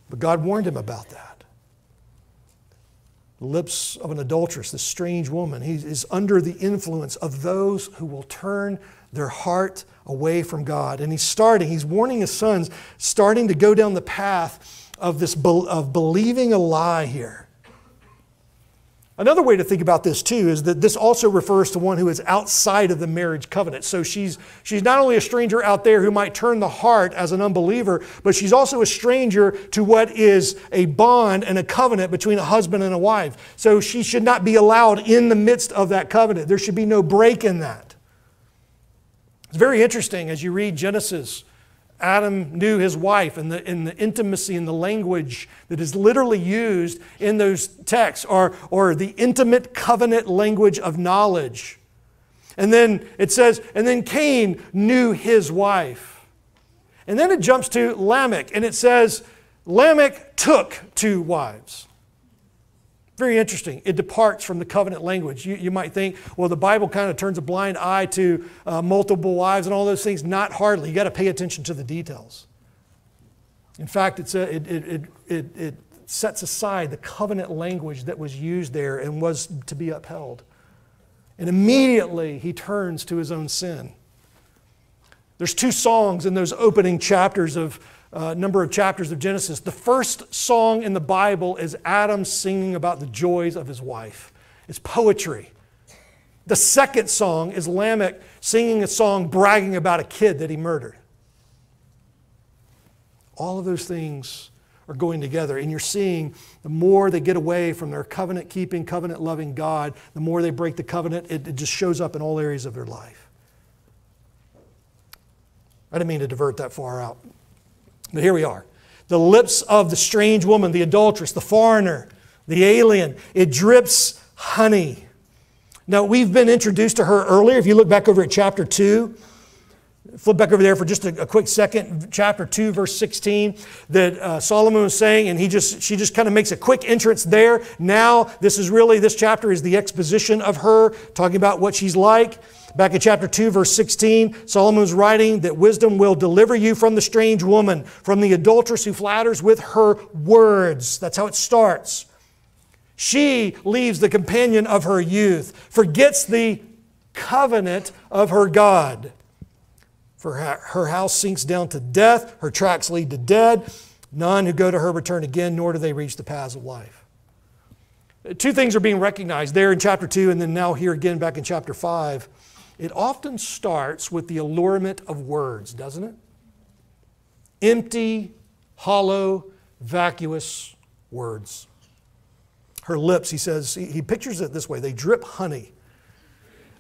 but God warned him about that. The lips of an adulteress, this strange woman, he is under the influence of those who will turn their heart away from God. And he's starting, he's warning his sons, starting to go down the path of this of believing a lie here. Another way to think about this too is that this also refers to one who is outside of the marriage covenant. So she's she's not only a stranger out there who might turn the heart as an unbeliever, but she's also a stranger to what is a bond and a covenant between a husband and a wife. So she should not be allowed in the midst of that covenant. There should be no break in that. It's very interesting as you read Genesis Adam knew his wife and the, and the intimacy and the language that is literally used in those texts, or, or the intimate covenant language of knowledge. And then it says, and then Cain knew his wife. And then it jumps to Lamech, and it says, Lamech took two wives. Very interesting. It departs from the covenant language. You, you might think, well, the Bible kind of turns a blind eye to uh, multiple wives and all those things. Not hardly. You got to pay attention to the details. In fact, it's a, it, it, it, it sets aside the covenant language that was used there and was to be upheld. And immediately he turns to his own sin. There's two songs in those opening chapters of uh, number of chapters of Genesis. The first song in the Bible is Adam singing about the joys of his wife. It's poetry. The second song is Lamech singing a song bragging about a kid that he murdered. All of those things are going together. And you're seeing the more they get away from their covenant keeping, covenant loving God, the more they break the covenant, it, it, just shows up in all areas of their life. I didn't mean to divert that far out. But here we are. The lips of the strange woman, the adulteress, the foreigner, the alien, it drips honey. Now, we've been introduced to her earlier. If you look back over at chapter 2, flip back over there for just a, a quick second. Chapter 2, verse 16, that uh, Solomon was saying, and he just, she just kind of makes a quick entrance there. Now, this is really, this chapter is the exposition of her, talking about what she's like. Back in chapter 2, verse 16, Solomon's writing that wisdom will deliver you from the strange woman, from the adulteress who flatters with her words. That's how it starts. She leaves the companion of her youth, forgets the covenant of her God. For her house sinks down to death, her tracks lead to dead. None who go to her return again, nor do they reach the paths of life. Two things are being recognized there in chapter 2, and then now here again back in chapter 5. It often starts with the allurement of words, doesn't it? Empty, hollow, vacuous words. Her lips, he says, he pictures it this way they drip honey.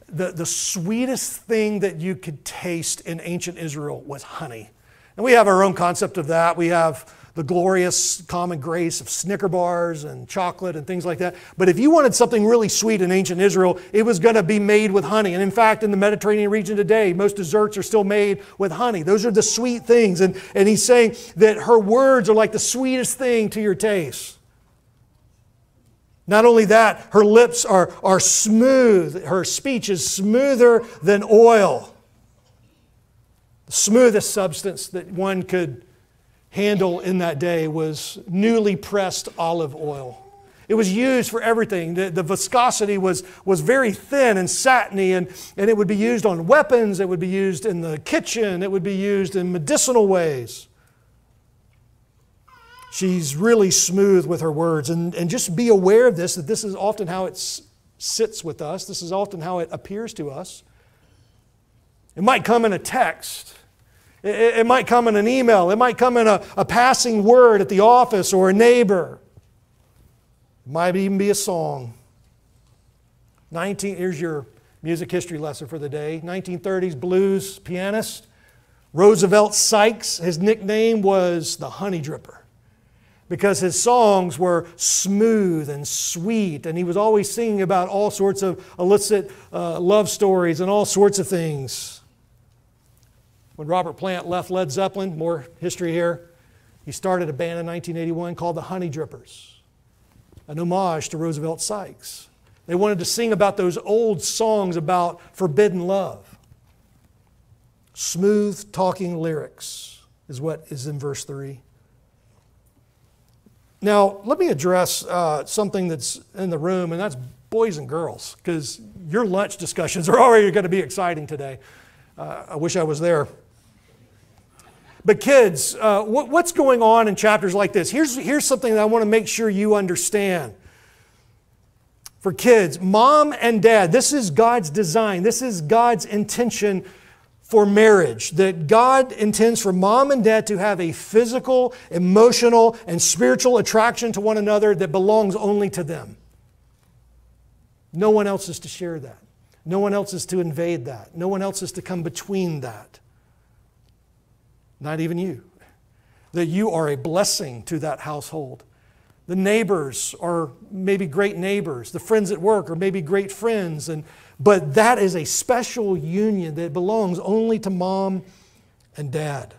The, the sweetest thing that you could taste in ancient Israel was honey. And we have our own concept of that. We have the glorious common grace of Snicker bars and chocolate and things like that. But if you wanted something really sweet in ancient Israel, it was going to be made with honey. And in fact, in the Mediterranean region today, most desserts are still made with honey. Those are the sweet things. And, and he's saying that her words are like the sweetest thing to your taste. Not only that, her lips are, are smooth. Her speech is smoother than oil. The smoothest substance that one could handle in that day was newly pressed olive oil. It was used for everything. The, the, viscosity was, was very thin and satiny, and, and it would be used on weapons, it would be used in the kitchen, it would be used in medicinal ways. She's really smooth with her words. And, and just be aware of this that this is often how it sits with us, this is often how it appears to us. It might come in a text. It, it might come in an email. It might come in a, a passing word at the office or a neighbor. It might even be a song. 19, here's your music history lesson for the day. 1930s blues pianist Roosevelt Sykes, his nickname was the Honeydripper because his songs were smooth and sweet, and he was always singing about all sorts of illicit uh, love stories and all sorts of things. When Robert Plant left Led Zeppelin, more history here, he started a band in 1981 called the Honeydrippers, an homage to Roosevelt Sykes. They wanted to sing about those old songs about forbidden love. Smooth talking lyrics is what is in verse 3. Now, let me address uh, something that's in the room, and that's boys and girls, because your lunch discussions are already going to be exciting today. Uh, I wish I was there. But, kids, uh, what, what's going on in chapters like this? Here's, here's something that I want to make sure you understand. For kids, mom and dad, this is God's design, this is God's intention for marriage. That God intends for mom and dad to have a physical, emotional, and spiritual attraction to one another that belongs only to them. No one else is to share that. No one else is to invade that. No one else is to come between that. Not even you, that you are a blessing to that household. The neighbors are maybe great neighbors. The friends at work are maybe great friends. And, but that is a special union that belongs only to mom and dad.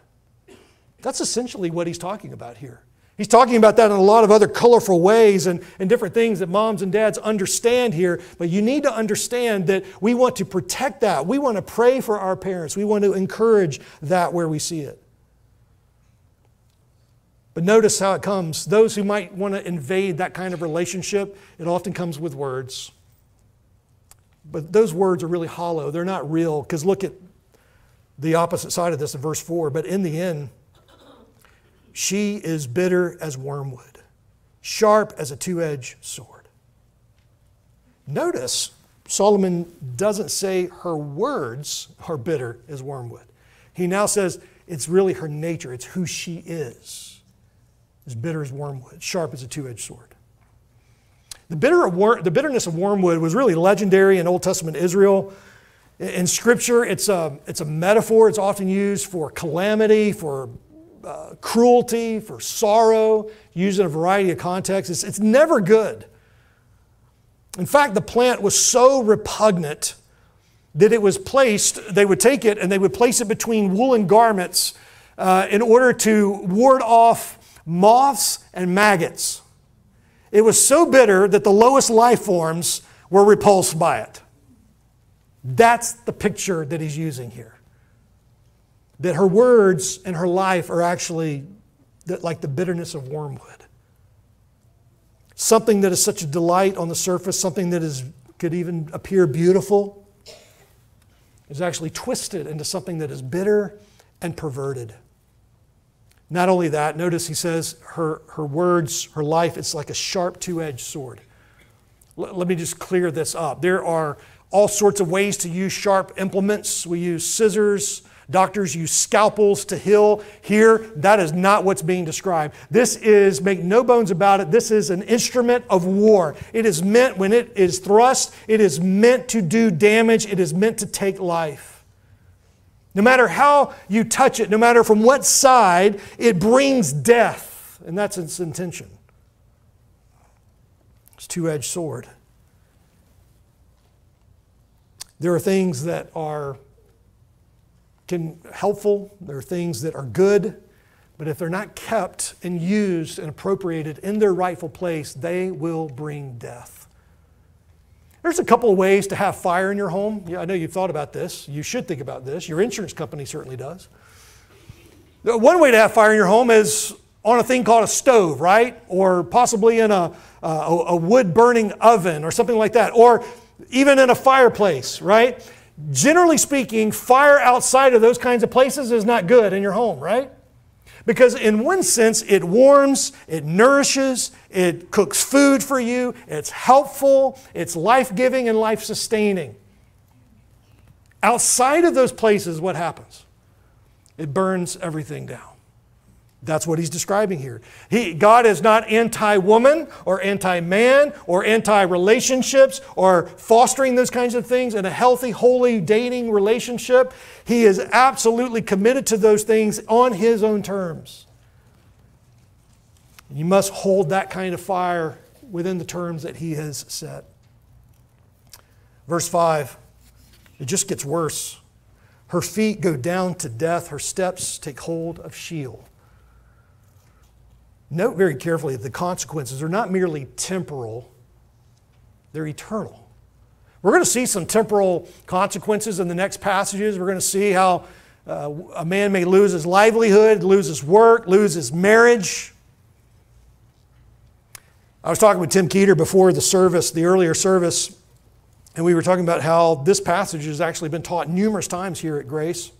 That's essentially what he's talking about here. He's talking about that in a lot of other colorful ways and, and different things that moms and dads understand here. But you need to understand that we want to protect that. We want to pray for our parents. We want to encourage that where we see it. But notice how it comes. Those who might want to invade that kind of relationship, it often comes with words. But those words are really hollow. They're not real. Because look at the opposite side of this in verse 4. But in the end, she is bitter as wormwood, sharp as a two edged sword. Notice Solomon doesn't say her words are bitter as wormwood. He now says it's really her nature, it's who she is. As bitter as wormwood, sharp as a two edged sword. The, bitter wor- the bitterness of wormwood was really legendary in Old Testament Israel. In Scripture, it's a, it's a metaphor. It's often used for calamity, for uh, cruelty, for sorrow, used in a variety of contexts. It's, it's never good. In fact, the plant was so repugnant that it was placed, they would take it and they would place it between woolen garments uh, in order to ward off moths and maggots. It was so bitter that the lowest life forms were repulsed by it. That's the picture that he's using here that her words and her life are actually like the bitterness of wormwood. Something that is such a delight on the surface, something that is, could even appear beautiful, is actually twisted into something that is bitter and perverted. Not only that, notice he says her, her words, her life, it's like a sharp two edged sword. L- let me just clear this up. There are all sorts of ways to use sharp implements. We use scissors, Doctors use scalpels to heal. Here, that is not what's being described. This is, make no bones about it, this is an instrument of war. It is meant, when it is thrust, it is meant to do damage, it is meant to take life. No matter how you touch it, no matter from what side, it brings death. And that's its intention. It's two edged sword. There are things that are can helpful. There are things that are good, but if they're not kept and used and appropriated in their rightful place, they will bring death. There's a couple of ways to have fire in your home. Yeah, I know you've thought about this. You should think about this. Your insurance company certainly does. One way to have fire in your home is on a thing called a stove, right? Or possibly in a, a, a wood burning oven or something like that. Or even in a fireplace, right? generally speaking, fire outside of those kinds of places is not good in your home, right? Because, in one sense, it warms, it nourishes, it cooks food for you, it's helpful, it's life giving and life sustaining. Outside of those places, what happens? It burns everything down. That's what he's describing here. He, God is not anti woman or anti man or anti relationships or fostering those kinds of things in a healthy, holy dating relationship. He is absolutely committed to those things on his own terms. You must hold that kind of fire within the terms that he has set. Verse 5, it just gets worse. Her feet go down to death, her steps take hold of Sheol. Note very carefully that the consequences are not merely temporal, they're eternal. We're going to see some temporal consequences in the next passages. We're going to see how uh, a man may lose his livelihood, lose his work, lose his marriage. I was talking with Tim Keeter before the service, the earlier service, and we were talking about how this passage has actually been taught numerous times here at Grace.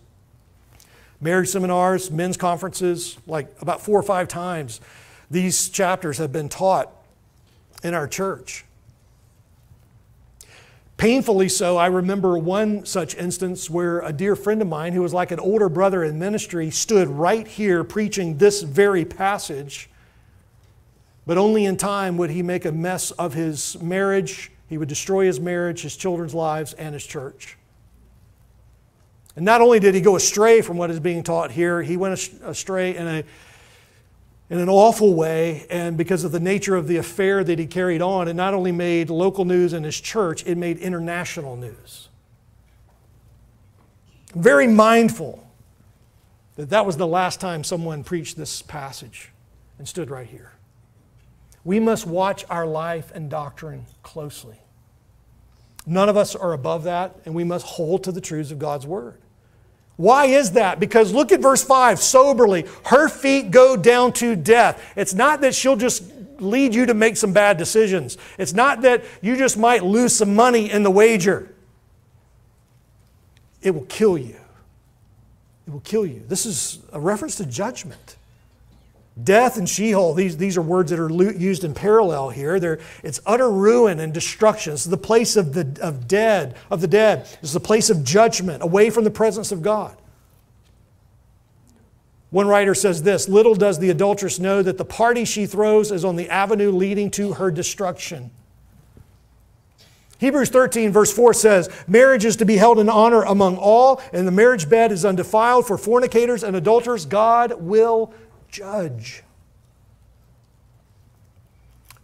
Marriage seminars, men's conferences, like about four or five times these chapters have been taught in our church. Painfully so, I remember one such instance where a dear friend of mine, who was like an older brother in ministry, stood right here preaching this very passage. But only in time would he make a mess of his marriage. He would destroy his marriage, his children's lives, and his church. And not only did he go astray from what is being taught here, he went astray in a in an awful way, and because of the nature of the affair that he carried on, it not only made local news in his church, it made international news. Very mindful that that was the last time someone preached this passage and stood right here. We must watch our life and doctrine closely. None of us are above that, and we must hold to the truths of God's Word. Why is that? Because look at verse 5 soberly. Her feet go down to death. It's not that she'll just lead you to make some bad decisions, it's not that you just might lose some money in the wager. It will kill you. It will kill you. This is a reference to judgment. Death and Sheol, these, these are words that are used in parallel here. They're, it's utter ruin and destruction. It's the place of the of dead, of the dead. It's the place of judgment, away from the presence of God. One writer says this Little does the adulteress know that the party she throws is on the avenue leading to her destruction. Hebrews 13, verse 4 says, Marriage is to be held in honor among all, and the marriage bed is undefiled for fornicators and adulterers. God will judge.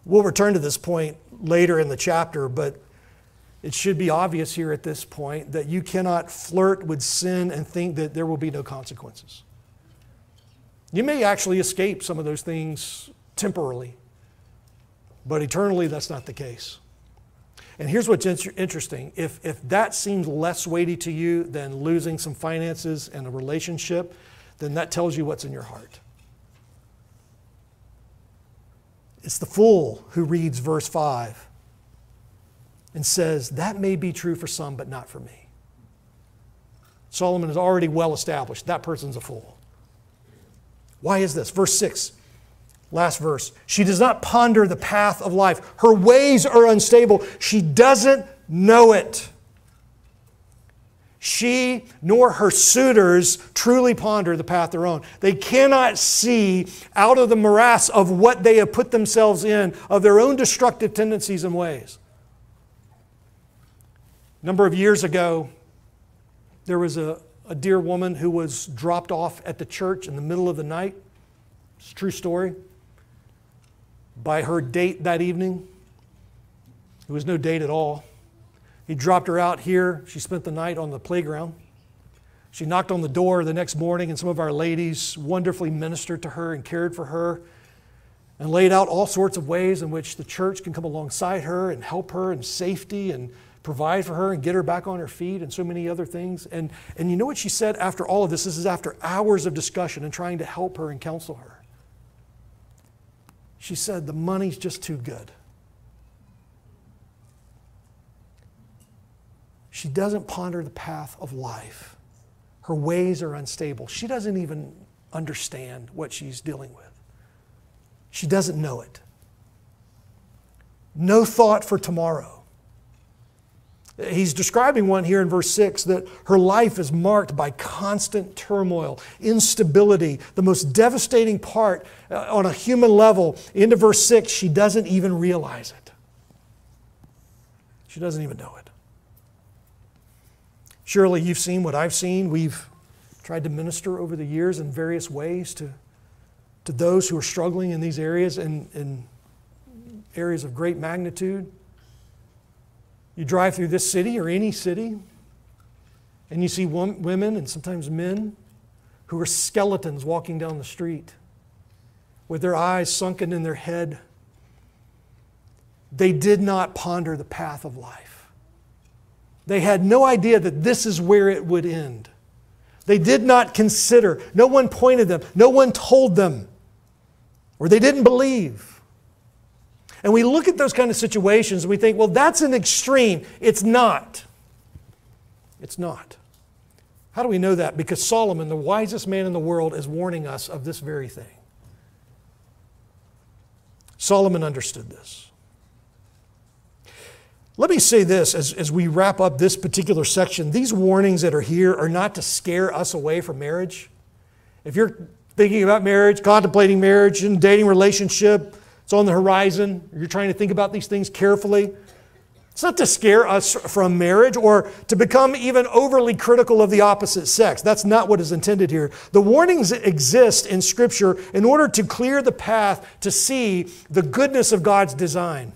We'll return to this point later in the chapter, but it should be obvious here at this point that you cannot flirt with sin and think that there will be no consequences. You may actually escape some of those things temporarily, but eternally that's not the case. And here's what's interesting if, if that seems less weighty to you than losing some finances and a relationship, then that tells you what's in your heart. It's the fool who reads verse 5 and says, That may be true for some, but not for me. Solomon is already well established. That person's a fool. Why is this? Verse 6, last verse. She does not ponder the path of life. Her ways are unstable. She doesn't know it she nor her suitors truly ponder the path they're on. They cannot see out of the morass of what they have put themselves in, of their own destructive tendencies and ways. A number of years ago, there was a, a dear woman who was dropped off at the church in the middle of the night. It's a true story. By her date that evening, it was no date at all. He dropped her out here. She spent the night on the playground. She knocked on the door the next morning, and some of our ladies wonderfully ministered to her and cared for her and laid out all sorts of ways in which the church can come alongside her and help her in safety and provide for her and get her back on her feet and so many other things. And, and you know what she said after all of this? This is after hours of discussion and trying to help her and counsel her. She said, The money's just too good. She doesn't ponder the path of life. Her ways are unstable. She doesn't even understand what she's dealing with. She doesn't know it. No thought for tomorrow. He's describing one here in verse 6 that her life is marked by constant turmoil, instability, the most devastating part uh, on a human level. Into verse 6, she doesn't even realize it. She doesn't even know it. Surely you've seen what I've seen. We've tried to minister over the years in various ways to, to those who are struggling in these areas and in areas of great magnitude. You drive through this city or any city, and you see women and sometimes men who are skeletons walking down the street with their eyes sunken in their head. They did not ponder the path of life. They had no idea that this is where it would end. They did not consider, no one pointed them, no one told them, or they didn't believe. And we look at those kind of situations and we think, well, that's an extreme. It's not. It's not. How do we know that? Because Solomon, the wisest man in the world, is warning us of this very thing. Solomon understood this. Let me say this as, as we wrap up this particular section. These warnings that are here are not to scare us away from marriage. If you're thinking about marriage, contemplating marriage, and dating relationship, it's on the horizon, you're trying to think about these things carefully, It's not to scare us from marriage or to become even overly critical of the opposite sex. That's not what is intended here. The warnings exist in Scripture in order to clear the path to see the goodness of God's design.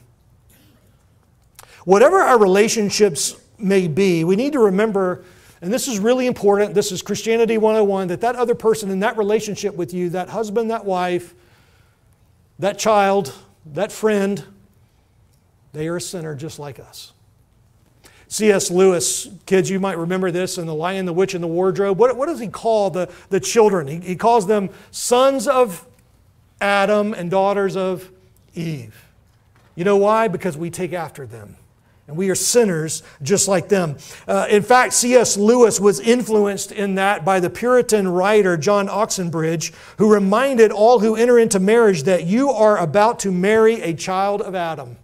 Whatever our relationships may be, we need to remember, and this is really important, this is Christianity 101, that that other person in that relationship with you, that husband, that wife, that child, that friend, they are a sinner just like us. C.S. Lewis, kids, you might remember this in The Lion, the Witch, and the Wardrobe. What, what does he call the, the children? He, he calls them sons of Adam and daughters of Eve. You know why? Because we take after them. And we are sinners just like them. Uh, in fact, C.S. Lewis was influenced in that by the Puritan writer John Oxenbridge, who reminded all who enter into marriage that you are about to marry a child of Adam.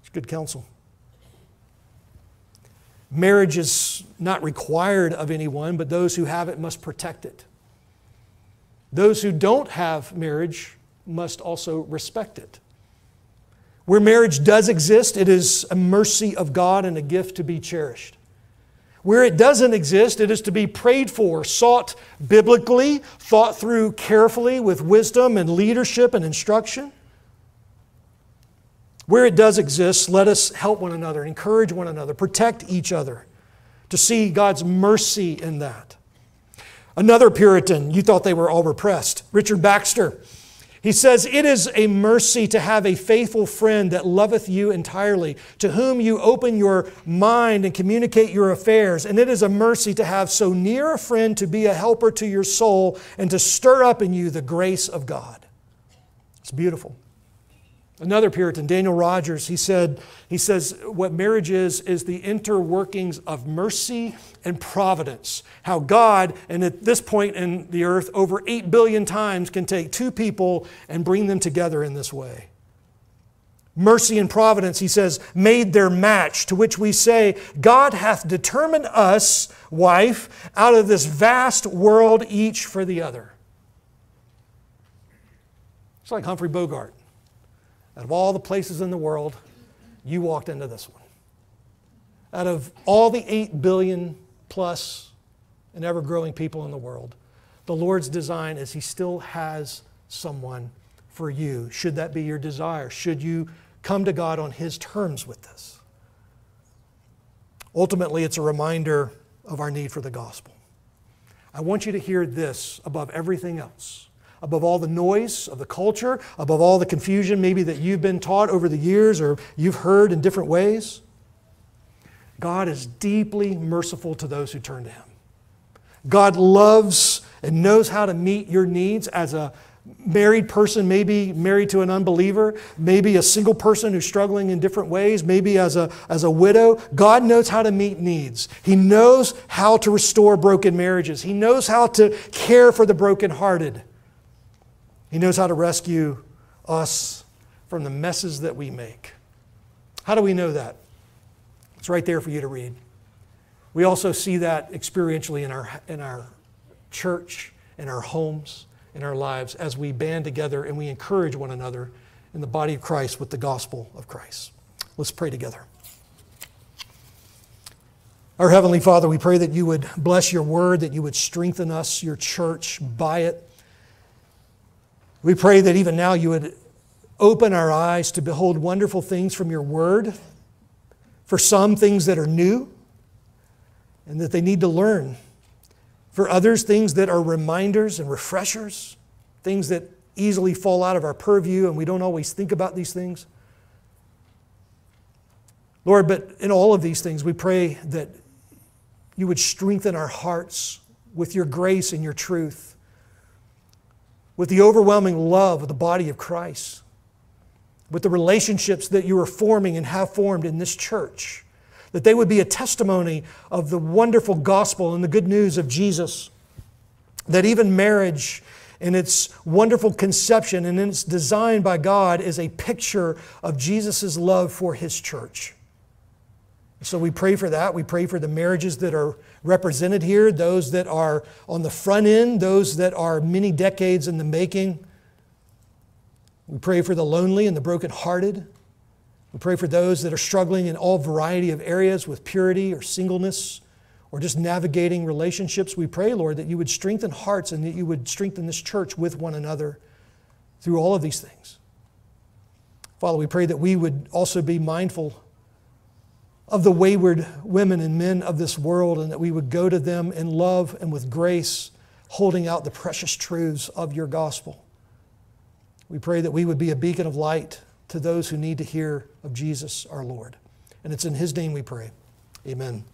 It's good counsel. Marriage is not required of anyone, but those who have it must protect it. Those who don't have marriage must also respect it. Where marriage does exist, it is a mercy of God and a gift to be cherished. Where it doesn't exist, it is to be prayed for, sought biblically, thought through carefully with wisdom and leadership and instruction. Where it does exist, let us help one another, encourage one another, protect each other to see God's mercy in that. Another Puritan, you thought they were all repressed, Richard Baxter. He says, It is a mercy to have a faithful friend that loveth you entirely, to whom you open your mind and communicate your affairs. And it is a mercy to have so near a friend to be a helper to your soul and to stir up in you the grace of God. It's beautiful. Another Puritan, Daniel Rogers, he said, he says, what marriage is, is the interworkings of mercy and providence. How God, and at this point in the earth, over 8 billion times can take two people and bring them together in this way. Mercy and providence, he says, made their match, to which we say, God hath determined us, wife, out of this vast world, each for the other. It's like Humphrey Bogart. Out of all the places in the world, you walked into this one. Out of all the 8 billion plus and ever growing people in the world, the Lord's design is He still has someone for you. Should that be your desire? Should you come to God on His terms with this? Ultimately, it's a reminder of our need for the gospel. I want you to hear this above everything else above all the noise of the culture, above all the confusion maybe that you've been taught over the years or you've heard in different ways. God is deeply merciful to those who turn to Him. God loves and knows how to meet your needs as a married person, maybe married to an unbeliever, maybe a single person who's struggling in different ways, maybe as a, as a widow. God knows how to meet needs. He knows how to restore broken marriages. He knows how to care for the brokenhearted. He knows how to rescue us from the messes that we make. How do we know that? It's right there for you to read. We also see that experientially in our, in our church, in our homes, in our lives as we band together and we encourage one another in the body of Christ with the gospel of Christ. Let's pray together. Our Heavenly Father, we pray that you would bless your word, that you would strengthen us, your church, by it. We pray that even now you would open our eyes to behold wonderful things from your word. For some, things that are new and that they need to learn. For others, things that are reminders and refreshers, things that easily fall out of our purview and we don't always think about these things. Lord, but in all of these things, we pray that you would strengthen our hearts with your grace and your truth with the overwhelming love of the body of Christ, with the relationships that you are forming and have formed in this church, that they would be a testimony of the wonderful gospel and the good news of Jesus, that even marriage in its wonderful conception and its design by God is a picture of Jesus' love for his church. So we pray for that. We pray for the marriages that are represented here, those that are on the front end, those that are many decades in the making. We pray for the lonely and the brokenhearted. We pray for those that are struggling in all variety of areas with purity or singleness or just navigating relationships. We pray, Lord, that you would strengthen hearts and that you would strengthen this church with one another through all of these things. Father, we pray that we would also be mindful of the wayward women and men of this world and that we would go to them in love and with grace, holding out the precious truths of your gospel. We pray that we would be a beacon of light to those who need to hear of Jesus our Lord. And it's in his name we pray. Amen.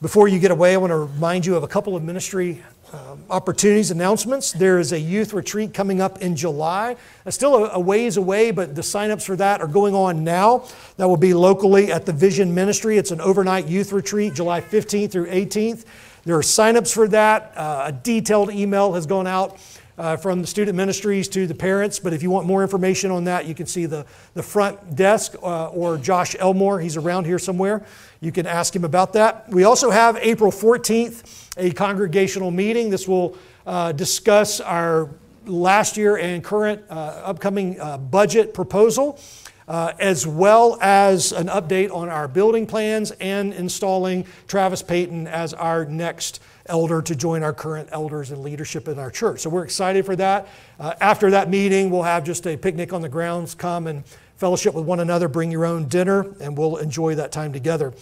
Before you get away, I want to remind you of a couple of ministry um, opportunities, announcements. There is a youth retreat coming up in July. It's still a, a ways away, but the signups for that are going on now. That will be locally at the Vision Ministry. It's an overnight youth retreat, July 15th through 18th. There are signups for that. Uh, a detailed email has gone out uh, from the student ministries to the parents. But if you want more information on that, you can see the, the front desk uh, or Josh Elmore. He's around here somewhere. You can ask him about that. We also have April 14th, a congregational meeting. This will uh, discuss our last year and current uh, upcoming uh, budget proposal. Uh, as well as an update on our building plans and installing Travis Payton as our next elder to join our current elders and leadership in our church. So we're excited for that. Uh, after that meeting, we'll have just a picnic on the grounds. Come and fellowship with one another, bring your own dinner, and we'll enjoy that time together.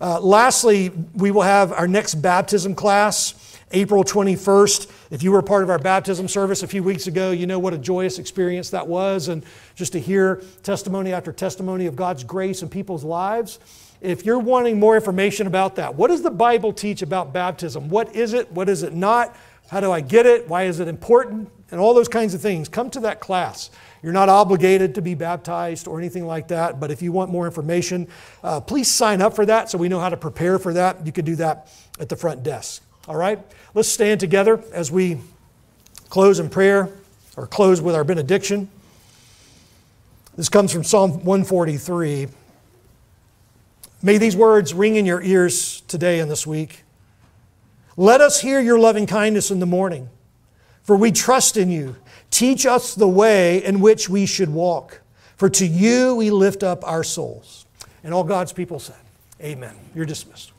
Uh, lastly, we will have our next baptism class. April 21st. If you were part of our baptism service a few weeks ago, you know what a joyous experience that was. And just to hear testimony after testimony of God's grace in people's lives. If you're wanting more information about that, what does the Bible teach about baptism? What is it? What is it not? How do I get it? Why is it important? And all those kinds of things. Come to that class. You're not obligated to be baptized or anything like that, but if you want more information, uh, please sign up for that so we know how to prepare for that. You can do that at the front desk. All right? Let's stand together as we close in prayer or close with our benediction. This comes from Psalm 143. May these words ring in your ears today and this week. Let us hear your loving kindness in the morning, for we trust in you. Teach us the way in which we should walk, for to you we lift up our souls. And all God's people said, Amen. You're dismissed.